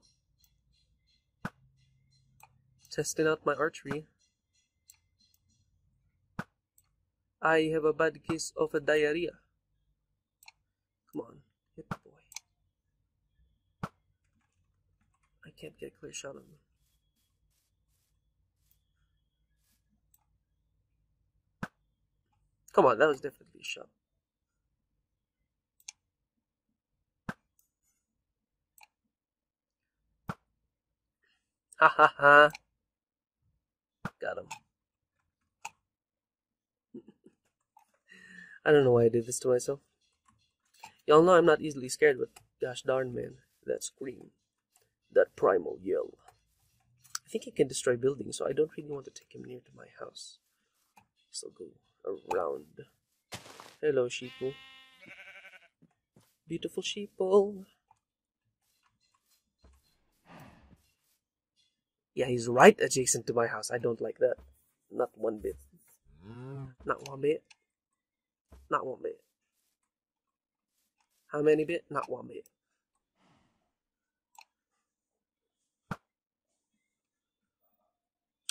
Testing out my archery. I have a bad case of a diarrhea. Come on, hit the boy. I can't get a clear shot on him. Come on, that was definitely a shot. Ha ha ha. Got him. <laughs> I don't know why I did this to myself. Y'all know I'm not easily scared, but gosh darn man, that scream. That primal yell. I think he can destroy buildings, so I don't really want to take him near to my house. So go around. Hello, sheeple. Beautiful sheeple. Yeah, he's right adjacent to my house. I don't like that. Not one bit. Not one bit. Not one bit. How many bit? Not one bit.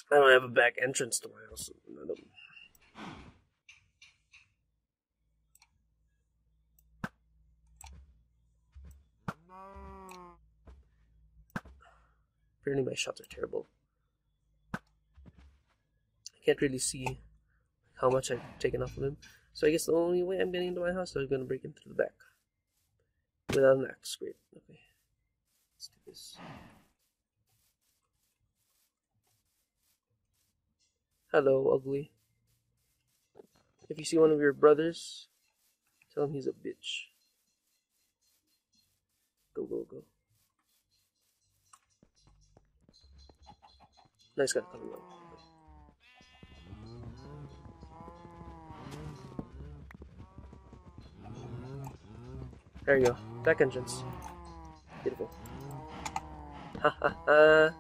I don't have a back entrance to my house. I don't- Apparently my shots are terrible. I can't really see how much I've taken off of him. So I guess the only way I'm getting into my house is I'm gonna break in through the back. Without an axe. Great. Okay. Let's do this. Hello, ugly. If you see one of your brothers, tell him he's a bitch. Go, go, go. Nice guy coming up. There you go. Back entrance. Beautiful. Ha ha ha.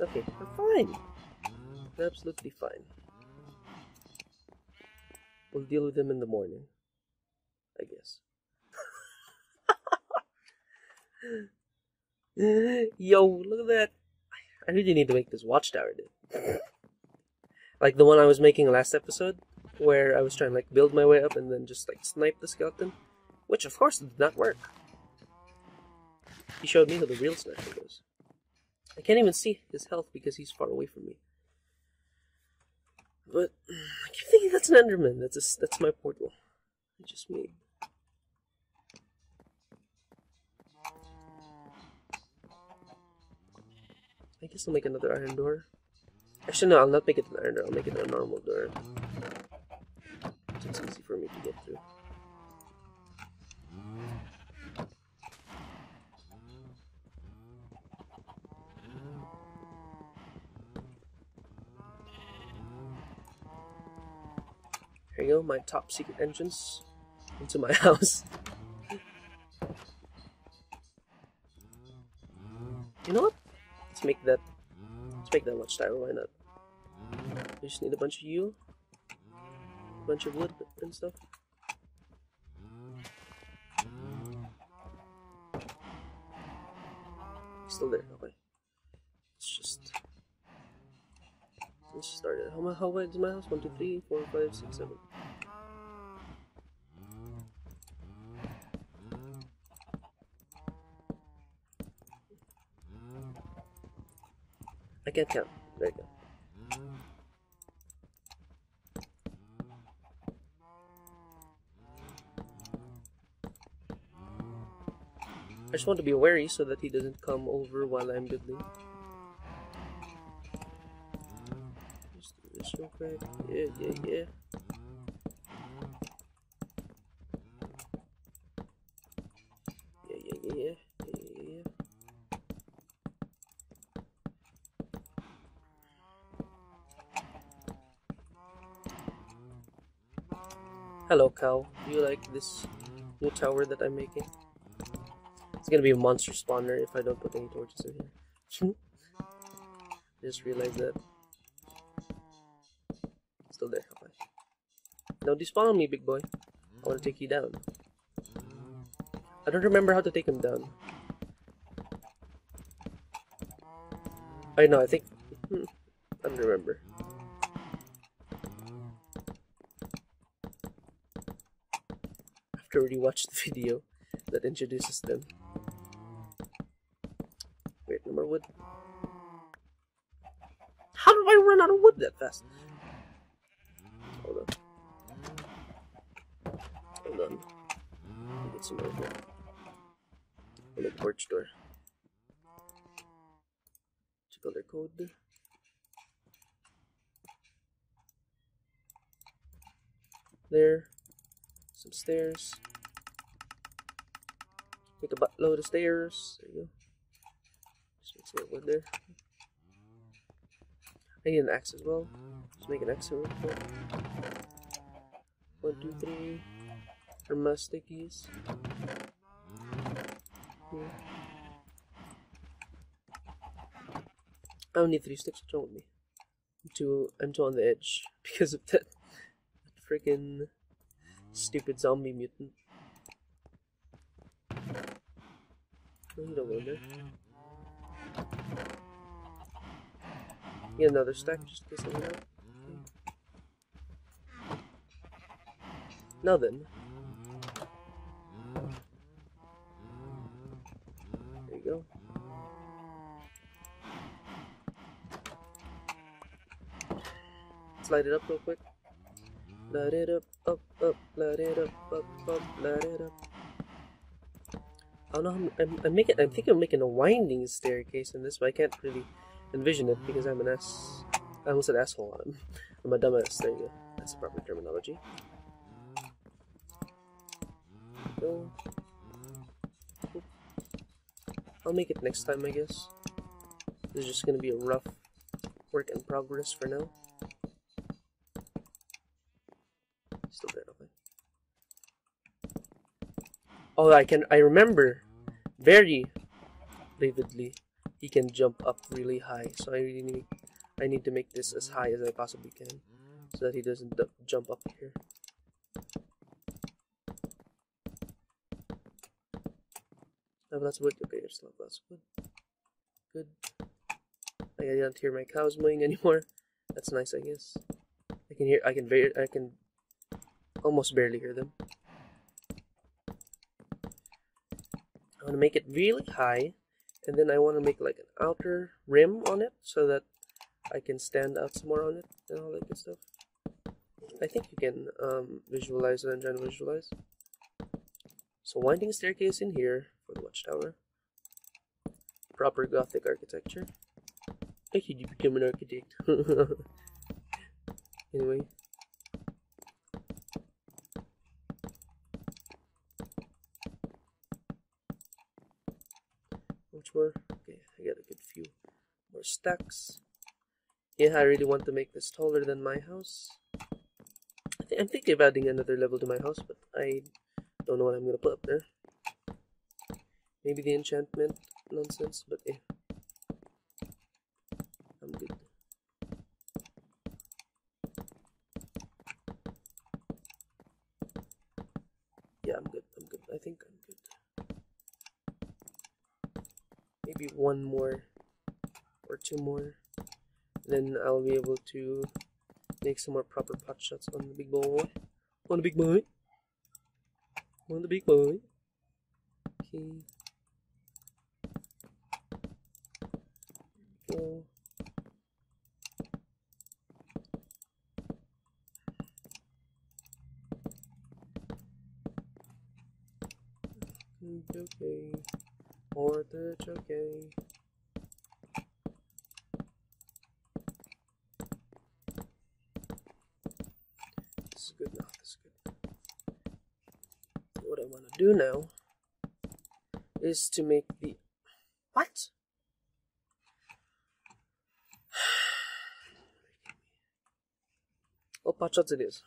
Okay, I'm fine. Absolutely fine. We'll deal with them in the morning. I guess. <laughs> <laughs> Yo, look at that. I really need to make this watchtower, dude. <laughs> like the one I was making last episode, where I was trying to like build my way up and then just like snipe the skeleton. Which of course did not work. He showed me who the real Snatcher was. I can't even see his health because he's far away from me. But I keep thinking that's an Enderman. That's a, that's my portal. I just made. I guess I'll make another iron door. Actually, no, I'll not make it an iron door. I'll make it a normal door. It's easy for me to get through. Here you go, my top secret entrance into my <laughs> house. You know what? Make that. Let's make that watchtower. Why not? We just need a bunch of you, a bunch of wood and stuff. Still there. Okay. Let's just. Let's start it. How, how wide is my house? 1, 2, 3, 4, 5, 6, 7. get down. There you go. I just want to be wary so that he doesn't come over while I'm building. Just do this real quick. Yeah, yeah, yeah. Hello, cow. Do you like this new tower that I'm making? It's gonna be a monster spawner if I don't put any torches in here. <laughs> Just realized that. Still there. Okay. Now despawn me, big boy. I wanna take you down. I don't remember how to take him down. I know, I think. Hmm, I don't remember. I rewatch the video that introduces them. Wait, no more wood. How did I run out of wood that fast? Hold on. Hold on. Get some more wood. On the porch door. Two color code. There. Some stairs. Make a buttload of stairs. There you go. Just make some more wood there. I need an axe as well. Let's make an axe real quick. One, two, three. For my stickies. Here. I only need three sticks. Wrong with me? Too, I'm too on the edge <laughs> because of that freaking stupid zombie mutant. You don't go. Get another stack just in case I then. There you go. Let's light it up real quick. Light it up, up, up, light it up, up, up, light it up. I'm, I'm, I'm making. I'm thinking of making a winding staircase in this, but I can't really envision it because I'm an ass. I almost said asshole. I'm, I'm a dumbass. There you go. That's the proper terminology. I'll make it next time, I guess. This is just gonna be a rough work in progress for now. Still there, okay. Oh, I can. I remember very vividly. He can jump up really high, so I really need. I need to make this as high as I possibly can, so that he doesn't jump up here. Oh, that's wood. Okay, there's lots of wood. Good. I don't hear my cows mooing anymore. That's nice, I guess. I can hear. I can very. I can almost barely hear them. Want to make it really high, and then I want to make like an outer rim on it so that I can stand out some more on it and all that good stuff. I think you can um, visualize what I'm trying to visualize. So winding staircase in here for the watchtower. Proper Gothic architecture. I could become an architect. <laughs> anyway. Much more? Okay, I got a good few more stacks. Yeah, I really want to make this taller than my house. I th I'm thinking of adding another level to my house, but I don't know what I'm gonna put up there. Maybe the enchantment nonsense, but eh. I'm good. Yeah, I'm good. I'm good. I think I'm good. Maybe one more or two more. Then I'll be able to make some more proper pot shots on the big boy. On the big boy. On the big boy. Okay. Go. It's okay. Or that's okay. This is good now. This is good. What I want to do now is to make the what? <sighs> Oh, pot shots it is.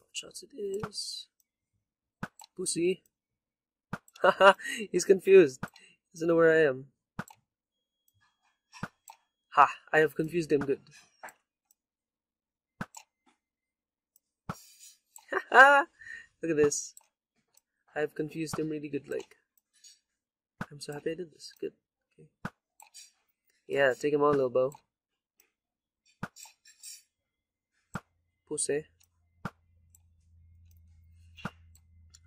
pot shots it is. Pussy. <laughs> Haha, he's confused. He doesn't know where I am. Ha, I have confused him good. Haha, look at this. I have confused him really good, like. I'm so happy I did this. Good. Okay. Yeah, take him on, little bow. Pussy.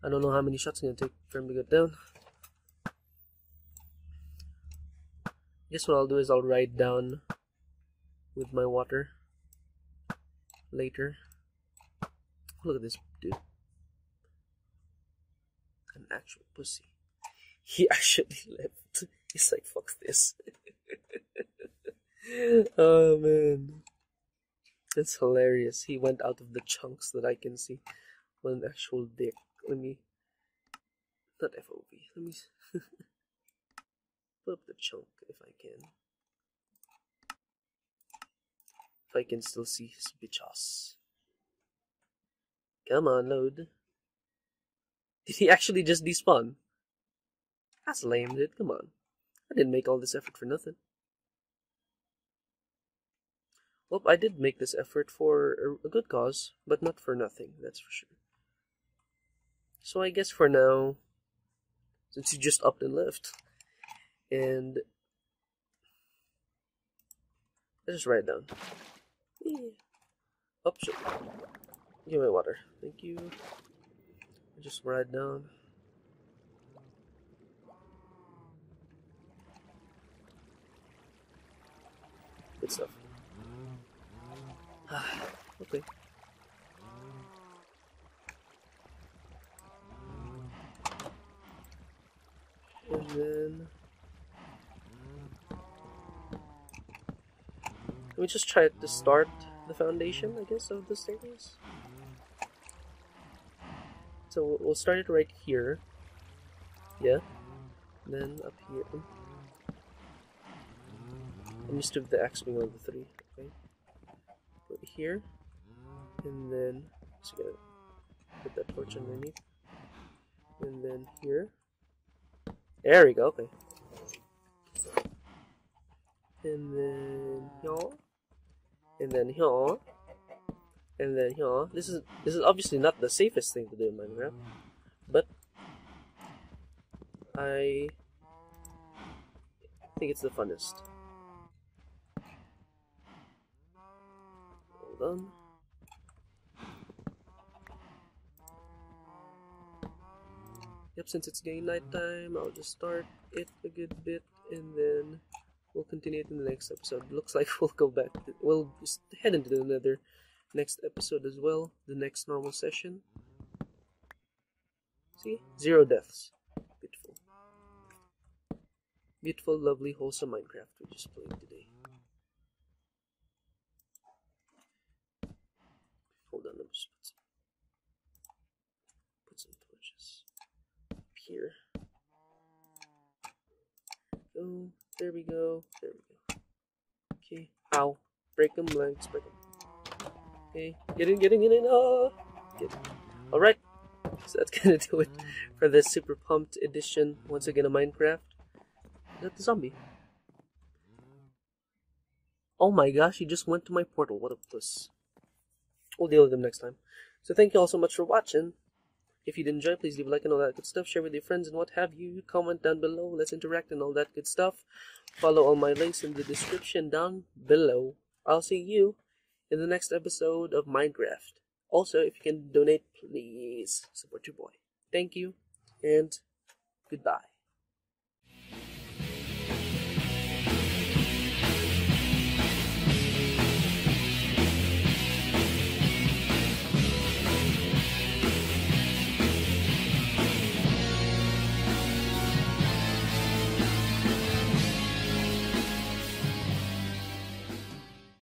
I don't know how many shots it's gonna take for him to get down. guess what I'll do is I'll ride down with my water later. Look at this dude. Actual pussy. He <laughs> actually left. He's like, fuck this. <laughs> oh man. That's hilarious. He went out of the chunks that I can see. What an actual dick. Let me. Not FOB. Let me. <laughs> Put up the chunk if I can. If I can still see his bitches. Come on, load. Did he actually just despawn? That's lame, dude. Come on. I didn't make all this effort for nothing. Well, I did make this effort for a good cause, but not for nothing, that's for sure. So I guess for now, since he just upped and left, and let's just write it down. Yeah. Shit. Give me water. Thank you. Just ride down. Good stuff. Ah, okay. And then let me just try to start the foundation, I guess, of the staircase. So we'll start it right here. Yeah. Then up here. I'm used to the X being of the three. Okay. Put it here. And then just gonna put that torch underneath. And then here. There we go, okay. And then here. And then here. And then you know, this is this is obviously not the safest thing to do in Minecraft, but I think it's the funnest. Hold on. Yep, since it's getting nighttime, I'll just start it a good bit and then we'll continue it in the next episode. Looks like <laughs> we'll go back, to, we'll just head into the nether next episode as well. The next normal session. See? Zero deaths. Beautiful. Beautiful, lovely, wholesome Minecraft we just played today. Hold on, let me just put some, put some torches up here. Go. There we go. There we go. Okay. Ow. Break them legs. Break them. Okay. Get in, get in, get in. Oh. Get in. Alright. So that's <laughs> gonna do it for this super pumped edition once again of Minecraft. Is that the zombie? Oh my gosh, he just went to my portal. What a puss. We'll deal with him next time. So thank you all so much for watching. If you did enjoy, please leave a like and all that good stuff. Share with your friends and what have you. Comment down below. Let's interact and all that good stuff. Follow all my links in the description down below. I'll see you in the next episode of Minecraft. Also, if you can donate, please support your boy. Thank you and goodbye.